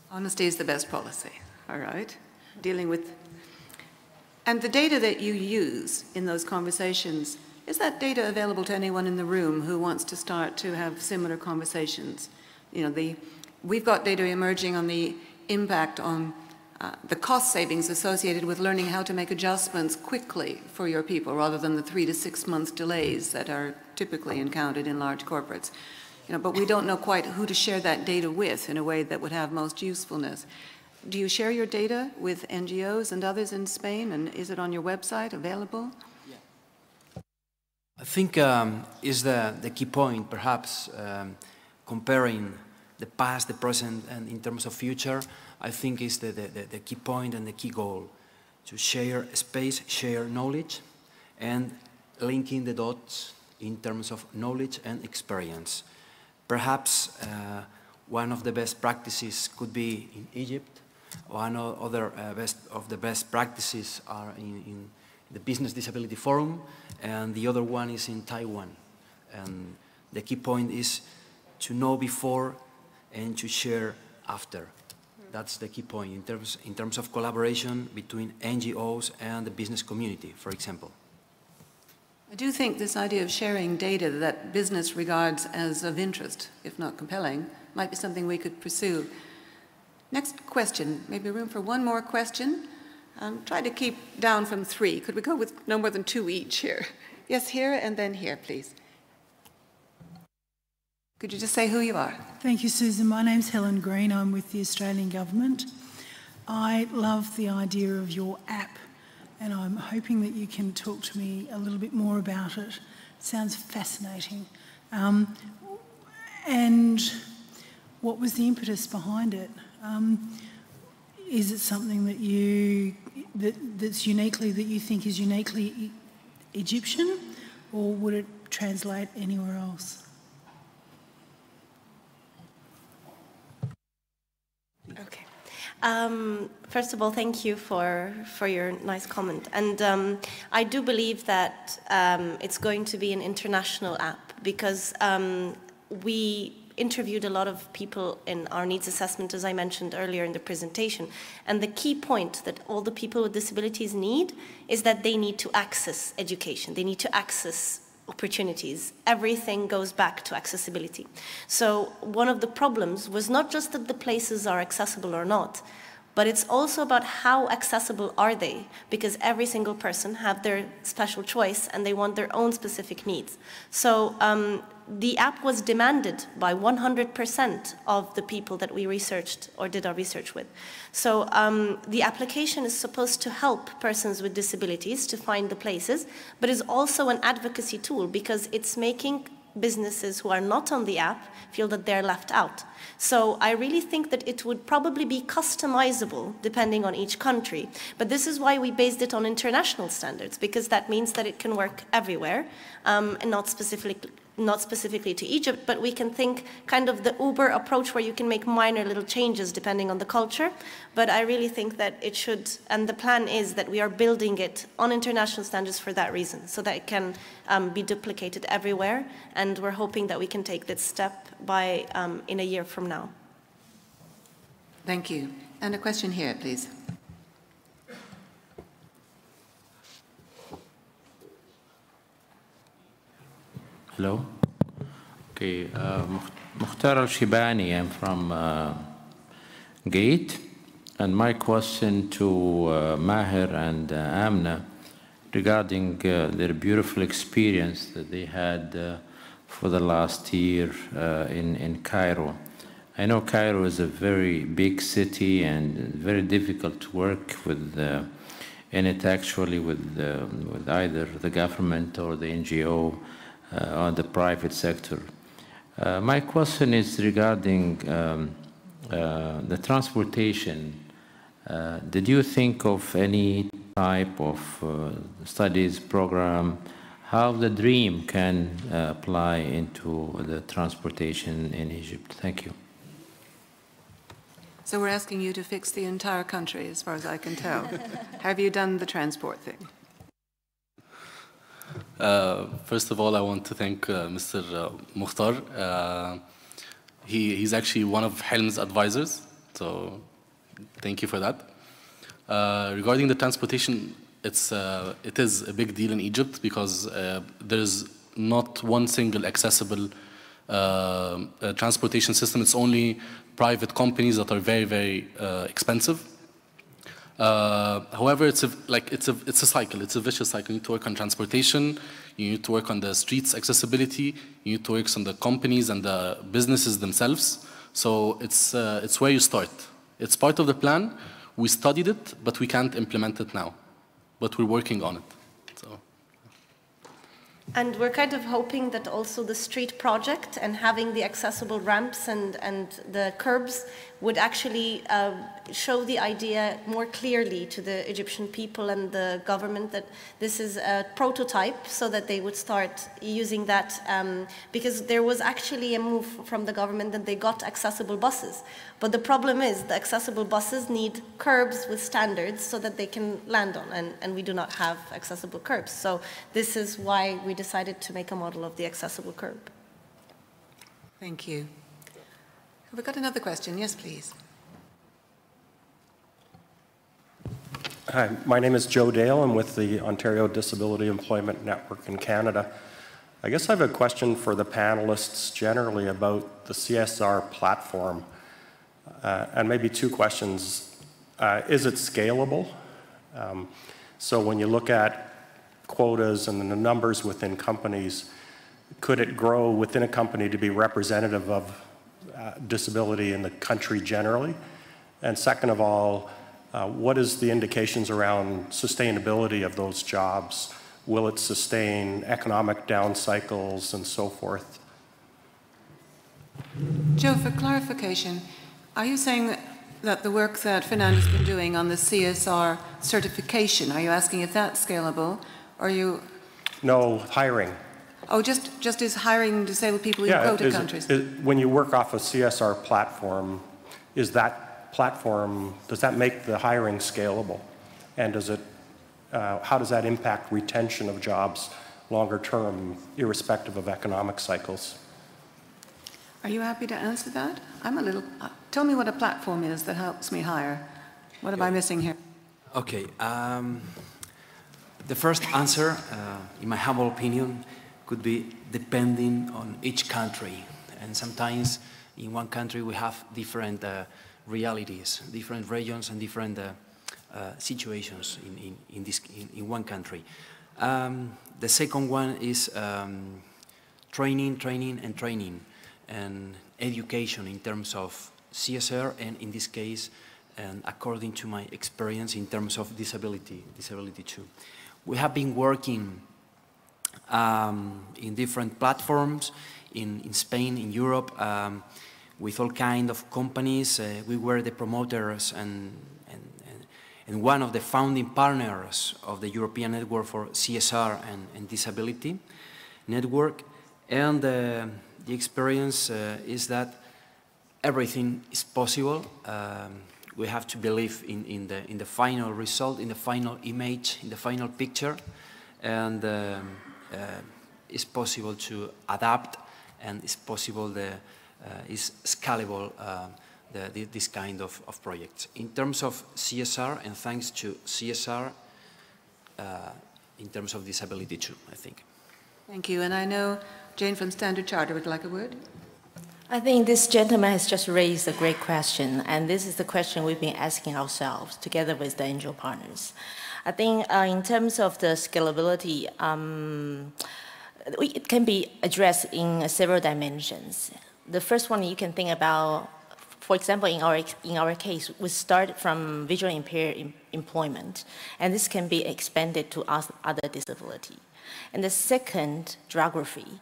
Honesty is the best policy. All right. Dealing with And the data that you use in those conversations, is that data available to anyone in the room who wants to start to have similar conversations? You know, the, we've got data emerging on the impact on uh, the cost savings associated with learning how to make adjustments quickly for your people rather than the three to six month delays that are typically encountered in large corporates. You know, but we don't know quite who to share that data with in a way that would have most usefulness. Do you share your data with NGOs and others in Spain, and is it on your website available? Yeah. I think um, is the, the key point, perhaps, um, comparing the past, the present, and in terms of future, I think is the, the, the key point and the key goal to share space, share knowledge, and linking the dots in terms of knowledge and experience. Perhaps uh, one of the best practices could be in Egypt. One other uh, best of the best practices are in, in, the Business Disability Forum, and the other one is in Taiwan. And the key point is to know before and to share after. That's the key point in terms, in terms of collaboration between NGOs and the business community, for example. I do think this idea of sharing data that business regards as of interest, if not compelling, might be something we could pursue. Next question, maybe room for one more question. Um, try to keep down from three. Could we go with no more than two each here? Yes, here and then here, please. Could you just say who you are? Thank you, Susan. My name's Helen Green. I'm with the Australian Government. I love the idea of your app, and I'm hoping that you can talk to me a little bit more about it. It sounds fascinating. Um, and what was the impetus behind it? Um, is it something that you that, that's uniquely that you think is uniquely Egyptian, or would it translate anywhere else? Okay. Um, first of all, thank you for, for your nice comment. And um, I do believe that um, it's going to be an international app because um, we interviewed a lot of people in our needs assessment, as I mentioned earlier in the presentation. And the key point that all the people with disabilities need is that they need to access education. They need to access opportunities. Everything goes back to accessibility. So one of the problems was not just that the places are accessible or not, but it's also about how accessible are they because every single person have their special choice and they want their own specific needs so um, the app was demanded by 100% of the people that we researched or did our research with. So um, the application is supposed to help persons with disabilities to find the places, but is also an advocacy tool because it's making businesses who are not on the app feel that they're left out. So I really think that it would probably be customizable depending on each country. But this is why we based it on international standards, because that means that it can work everywhere um, and not specifically not specifically to Egypt, but we can think kind of the Uber approach where you can make minor little changes depending on the culture. But I really think that it should, and the plan is that we are building it on international standards for that reason, so that it can um, be duplicated everywhere. And we're hoping that we can take this step by um, in a year from now. Thank you. And a question here, please. Hello. Okay, uh, Mukhtar Al Shibani, I'm from uh, Gate. And my question to uh, Maher and uh, Amna regarding uh, their beautiful experience that they had uh, for the last year uh, in, in Cairo. I know Cairo is a very big city and very difficult to work with in it actually with, with either the government or the NGO on the private sector. Uh, my question is regarding um, uh, the transportation. did you think of any type of studies program how the dream can uh, apply into the transportation in Egypt. Thank you. So we're asking you to fix the entire country, as far as I can tell. Have you done the transport thing? Uh, first of all, I want to thank uh, Mr. Uh, Mukhtar. Uh, he, he's actually one of Helm's advisors, so thank you for that. Regarding the transportation, it's, it is a big deal in Egypt because there is not one single accessible transportation system. It's only private companies that are very, very expensive. Uh, however, it's a, like, it's, a, it's a cycle, it's a vicious cycle. You need to work on transportation, you need to work on the streets accessibility, you need to work on the companies and the businesses themselves. So it's, uh, it's where you start. It's part of the plan. We studied it, but we can't implement it now. But we're working on it. So. And we're kind of hoping that also the street project and having the accessible ramps and, and the curbs would actually uh, show the idea more clearly to the Egyptian people and the government that this is a prototype so that they would start using that um, because there was actually a move from the government that they got accessible buses. But the problem is the accessible buses need curbs with standards so that they can land on and, and we do not have accessible curbs. So this is why we decided to make a model of the accessible curb. Thank you. Have we got another question? Yes, please. Hi, my name is Joe Dale. I'm with the Ontario Disability Employment Network in Canada. I guess I have a question for the panelists generally about the CSR platform, uh, and maybe two questions. Uh, is it scalable? Um, so when you look at quotas and the numbers within companies, could it grow within a company to be representative of uh, disability in the country generally? And second of all, uh, what is the indications around sustainability of those jobs? Will it sustain economic down cycles and so forth? Joe, for clarification, are you saying that the work that Fernando's been doing on the CSR certification, are you asking if that's scalable? Or are you... No, hiring. Oh, just, just is hiring disabled people yeah, in quota is, countries? Is, when you work off a CSR platform, is that platform, does that make the hiring scalable? And does it, uh, how does that impact retention of jobs longer term, irrespective of economic cycles? Are you happy to answer that? I'm a little, uh, tell me what a platform is that helps me hire. What am I missing here? Okay. Um, the first answer, uh, in my humble opinion, could be depending on each country. And sometimes in one country we have different uh, realities, different regions and different uh, uh, situations in, in, in, this, in, in one country. Um, the second one is um, training, training and training and education in terms of CSR and in this case and according to my experience in terms of disability, disability too. We have been working um, in different platforms in, in Spain, in Europe, um, with all kind of companies. Uh, we were the promoters and, and, and, one of the founding partners of the European Network for CSR and, and Disability Network. And uh, the experience uh, is that everything is possible. Um, we have to believe in, in, the, in the final result, in the final image, in the final picture. And um, is possible to adapt and it's possible the, uh, is scalable uh, the, the, this kind of, of projects. In terms of CSR, and thanks to CSR, in terms of disability too, I think. Thank you. And I know Jane from Standard Charter would like a word. I think this gentleman has just raised a great question, and this is the question we've been asking ourselves together with the NGO partners. I think uh, in terms of the scalability, um, it can be addressed in several dimensions. The first one you can think about, for example, in our, in our case, we start from visually impaired em employment, and this can be expanded to other disability. And the second, geography.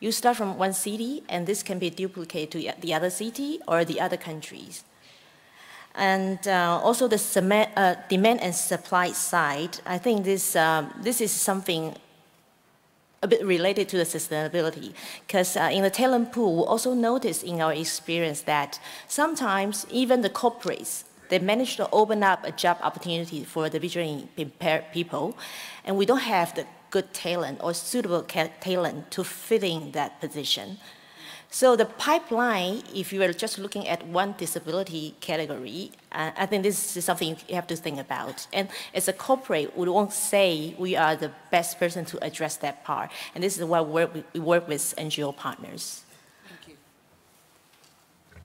You start from one city, and this can be duplicated to the other city or the other countries. And uh, also the cement, uh, demand and supply side, I think this, um, this is something a bit related to the sustainability. Because uh, in the talent pool, we also notice in our experience that sometimes even the corporates, they manage to open up a job opportunity for the visually impaired people, and we don't have the good talent or suitable talent to fill in that position. So the pipeline, if you are just looking at one disability category, uh, I think this is something you have to think about. And as a corporate, we won't say we are the best person to address that part. And this is why we work, we work with NGO partners. Thank you.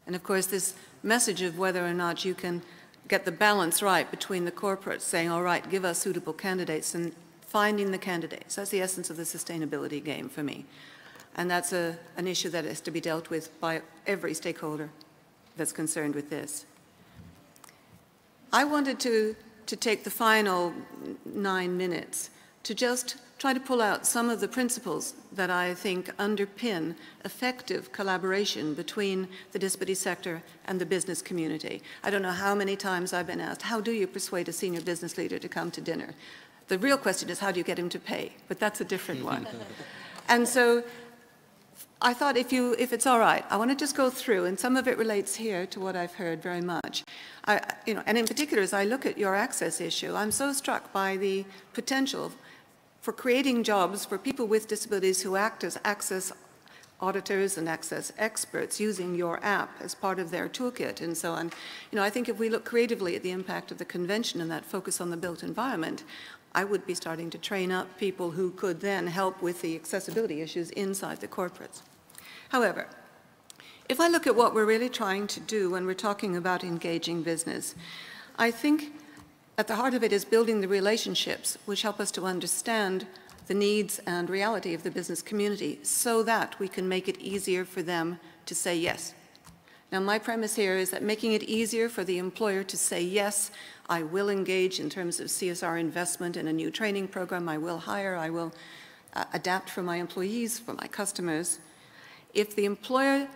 And of course, this message of whether or not you can get the balance right between the corporates saying, all right, give us suitable candidates and finding the candidates. That's the essence of the sustainability game for me. And that's a, an issue that has to be dealt with by every stakeholder that's concerned with this. I wanted to, to take the final nine minutes to just try to pull out some of the principles that I think underpin effective collaboration between the disability sector and the business community. I don't know how many times I've been asked, how do you persuade a senior business leader to come to dinner? The real question is, how do you get him to pay? But that's a different one. and so I thought if, you, if it's all right, I want to just go through, and some of it relates here to what I've heard very much. I, you know, and in particular, as I look at your access issue, I'm so struck by the potential for creating jobs for people with disabilities who act as access auditors and access experts using your app as part of their toolkit and so on. You know, I think if we look creatively at the impact of the convention and that focus on the built environment, I would be starting to train up people who could then help with the accessibility issues inside the corporates. However, if I look at what we're really trying to do when we're talking about engaging business, I think at the heart of it is building the relationships which help us to understand the needs and reality of the business community so that we can make it easier for them to say yes. Now, my premise here is that making it easier for the employer to say yes I will engage in terms of CSR investment in a new training program. I will hire. I will uh, adapt for my employees, for my customers. If the employer,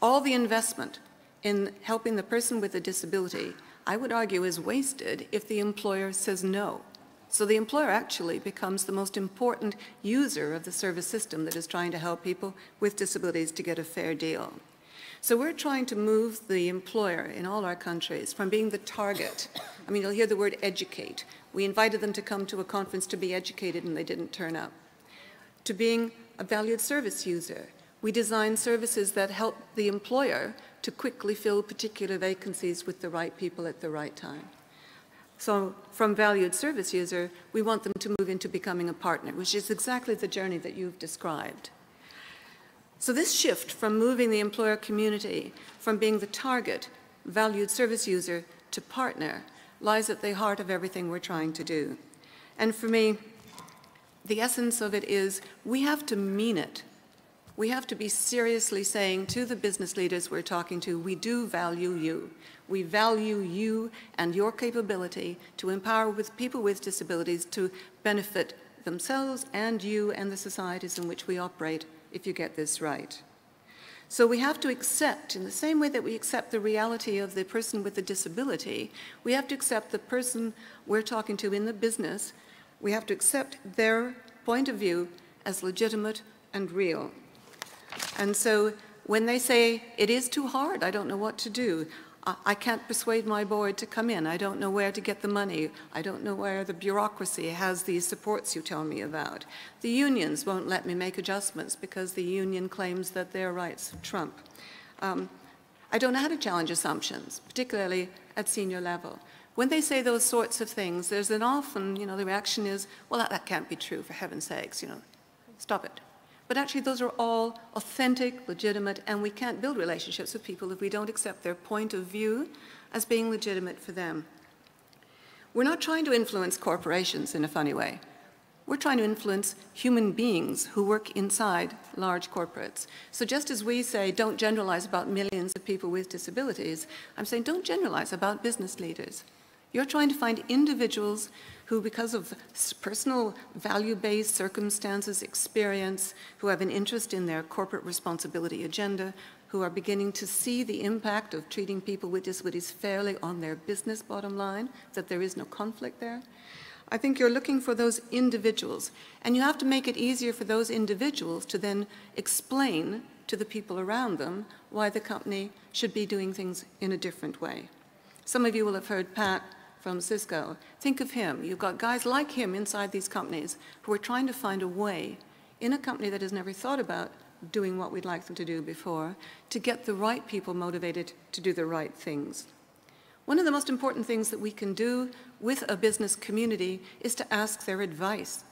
all the investment in helping the person with a disability, I would argue is wasted if the employer says no. So the employer actually becomes the most important user of the service system that is trying to help people with disabilities to get a fair deal. So we're trying to move the employer in all our countries from being the target. I mean, you'll hear the word educate. We invited them to come to a conference to be educated and they didn't turn up. To being a valued service user. We design services that help the employer to quickly fill particular vacancies with the right people at the right time. So from valued service user, we want them to move into becoming a partner, which is exactly the journey that you've described. So this shift from moving the employer community from being the target, valued service user, to partner lies at the heart of everything we're trying to do. And for me, the essence of it is we have to mean it. We have to be seriously saying to the business leaders we're talking to, we do value you. We value you and your capability to empower with people with disabilities to benefit themselves and you and the societies in which we operate if you get this right. So we have to accept, in the same way that we accept the reality of the person with the disability, we have to accept the person we're talking to in the business, we have to accept their point of view as legitimate and real. And so when they say, it is too hard, I don't know what to do, I can't persuade my board to come in. I don't know where to get the money. I don't know where the bureaucracy has these supports you tell me about. The unions won't let me make adjustments because the union claims that their rights trump. Um, I don't know how to challenge assumptions, particularly at senior level. When they say those sorts of things, there's an often, you know, the reaction is, well, that, that can't be true, for heaven's sakes, you know, stop it. But actually, those are all authentic, legitimate, and we can't build relationships with people if we don't accept their point of view as being legitimate for them. We're not trying to influence corporations in a funny way. We're trying to influence human beings who work inside large corporates. So just as we say, don't generalize about millions of people with disabilities, I'm saying don't generalize about business leaders. You're trying to find individuals who, because of personal value-based circumstances, experience, who have an interest in their corporate responsibility agenda, who are beginning to see the impact of treating people with disabilities fairly on their business bottom line, that there is no conflict there. I think you're looking for those individuals, and you have to make it easier for those individuals to then explain to the people around them why the company should be doing things in a different way. Some of you will have heard Pat from Cisco. Think of him. You've got guys like him inside these companies who are trying to find a way in a company that has never thought about doing what we'd like them to do before, to get the right people motivated to do the right things. One of the most important things that we can do with a business community is to ask their advice.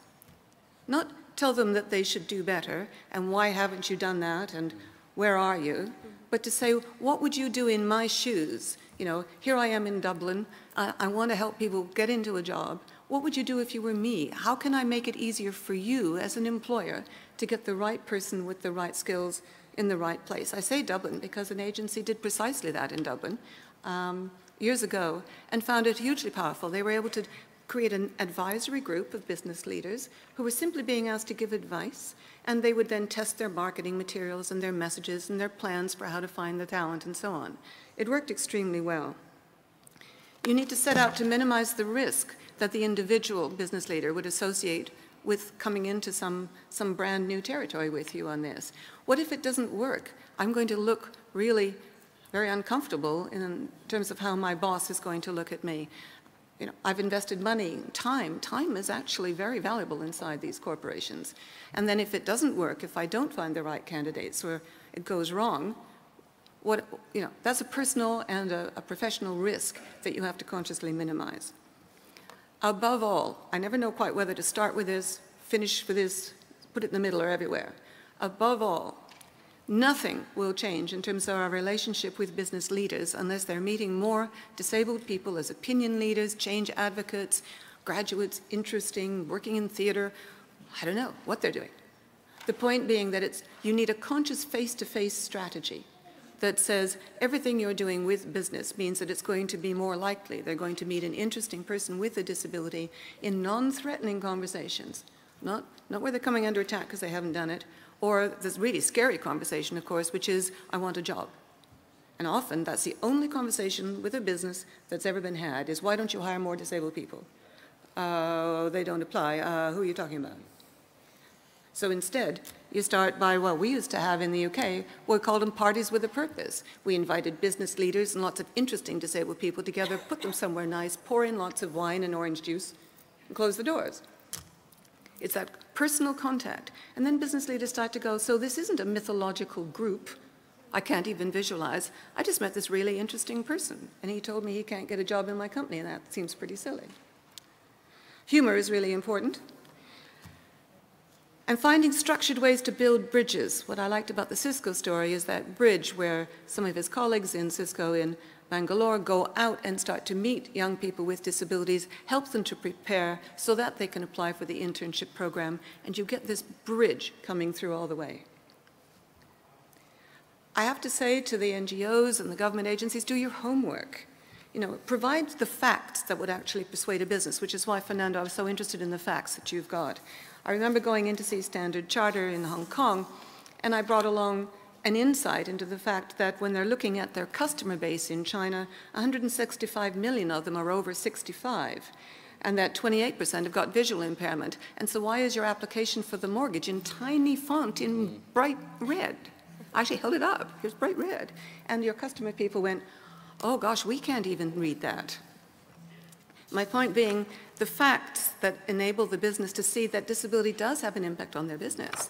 Not tell them that they should do better and why haven't you done that and where are you, but to say, what would you do in my shoes? You know, here I am in Dublin, I, I want to help people get into a job. What would you do if you were me? How can I make it easier for you as an employer to get the right person with the right skills in the right place? I say Dublin because an agency did precisely that in Dublin. Um, years ago and found it hugely powerful. They were able to create an advisory group of business leaders who were simply being asked to give advice, and they would then test their marketing materials and their messages and their plans for how to find the talent and so on. It worked extremely well. You need to set out to minimize the risk that the individual business leader would associate with coming into some, some brand new territory with you on this. What if it doesn't work? I'm going to look really very uncomfortable in terms of how my boss is going to look at me. You know, I've invested money, time. Time is actually very valuable inside these corporations. And then if it doesn't work, if I don't find the right candidates or it goes wrong, what, you know, that's a personal and a, a professional risk that you have to consciously minimize. Above all, I never know quite whether to start with this, finish with this, put it in the middle or everywhere. Above all, Nothing will change in terms of our relationship with business leaders unless they're meeting more disabled people as opinion leaders, change advocates, graduates, interesting, working in theater. I don't know what they're doing. The point being that it's, you need a conscious face-to-face -face strategy that says everything you're doing with business means that it's going to be more likely they're going to meet an interesting person with a disability in non-threatening conversations, not, not where they're coming under attack because they haven't done it, or this really scary conversation, of course, which is, I want a job. And often that's the only conversation with a business that's ever been had is, why don't you hire more disabled people? Uh, they don't apply. Uh, who are you talking about? So instead, you start by what we used to have in the UK, we called them parties with a purpose. We invited business leaders and lots of interesting disabled people together, put them somewhere nice, pour in lots of wine and orange juice, and close the doors. It's that personal contact. And then business leaders start to go, so this isn't a mythological group. I can't even visualize. I just met this really interesting person, and he told me he can't get a job in my company, and that seems pretty silly. Humor is really important. And finding structured ways to build bridges. What I liked about the Cisco story is that bridge where some of his colleagues in Cisco in Bangalore go out and start to meet young people with disabilities, help them to prepare so that they can apply for the internship program, and you get this bridge coming through all the way. I have to say to the NGOs and the government agencies, do your homework. You know, provide the facts that would actually persuade a business, which is why, Fernando, I was so interested in the facts that you've got. I remember going in to see Standard Charter in Hong Kong, and I brought along an insight into the fact that when they're looking at their customer base in China, 165 million of them are over 65 and that 28% have got visual impairment. And so why is your application for the mortgage in tiny font in hmm. bright red? I actually held it up, It was bright red. And your customer people went, oh gosh, we can't even read that. My point being, the facts that enable the business to see that disability does have an impact on their business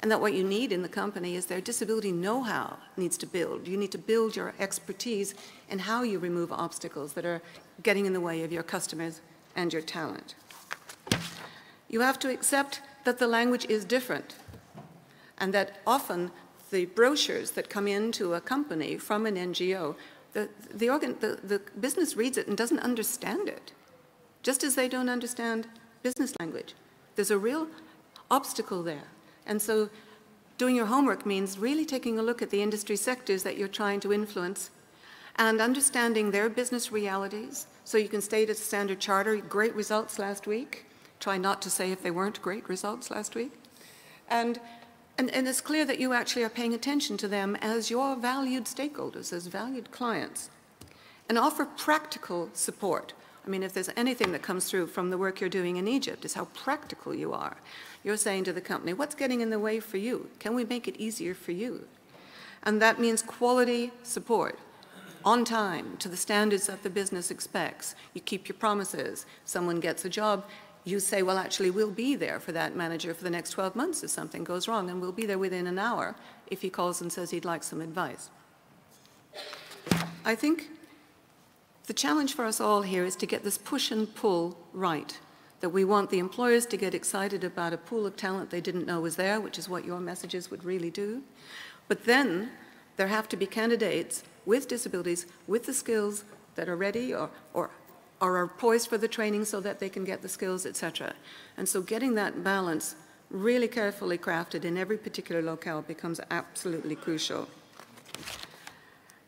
and that what you need in the company is their disability know-how needs to build. You need to build your expertise in how you remove obstacles that are getting in the way of your customers and your talent. You have to accept that the language is different and that often the brochures that come into a company from an NGO, the, the, organ, the, the business reads it and doesn't understand it, just as they don't understand business language. There's a real obstacle there. And so doing your homework means really taking a look at the industry sectors that you're trying to influence and understanding their business realities. So you can state at Standard Charter, great results last week. Try not to say if they weren't great results last week. And, and, and it's clear that you actually are paying attention to them as your valued stakeholders, as valued clients. And offer practical support. I mean, if there's anything that comes through from the work you're doing in Egypt, is how practical you are. You're saying to the company, what's getting in the way for you? Can we make it easier for you? And that means quality support on time to the standards that the business expects. You keep your promises. Someone gets a job, you say, well, actually, we'll be there for that manager for the next 12 months if something goes wrong, and we'll be there within an hour if he calls and says he'd like some advice. I think the challenge for us all here is to get this push and pull right. That we want the employers to get excited about a pool of talent they didn't know was there, which is what your messages would really do. But then there have to be candidates with disabilities, with the skills that are ready or, or, or are poised for the training so that they can get the skills, etc. And so getting that balance really carefully crafted in every particular locale becomes absolutely crucial.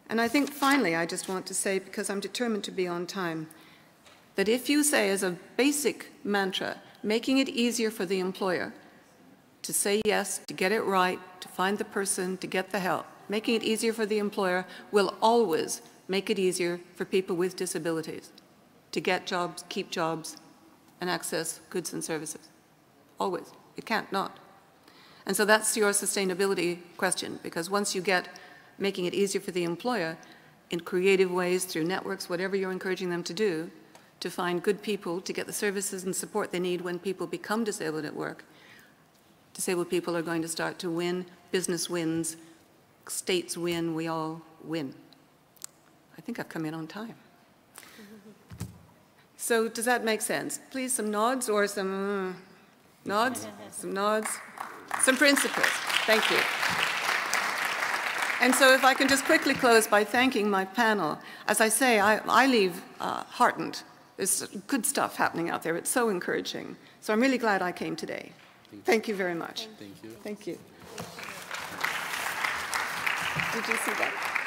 And I think finally, I just want to say, because I'm determined to be on time, that if you say as a basic mantra, making it easier for the employer to say yes, to get it right, to find the person, to get the help, making it easier for the employer will always make it easier for people with disabilities to get jobs, keep jobs, and access goods and services. Always. It can't not. And so that's your sustainability question, because once you get making it easier for the employer in creative ways through networks, whatever you're encouraging them to do, to find good people to get the services and support they need when people become disabled at work. Disabled people are going to start to win, business wins, states win, we all win. I think I've come in on time. So does that make sense? Please, some nods or some uh, nods? Some nods? Some principles. Thank you. And so if I can just quickly close by thanking my panel. As I say, I, I leave uh, heartened. There's good stuff happening out there. It's so encouraging. So I'm really glad I came today. Thank you, Thank you very much. Thank you. Thank you. Did you see that?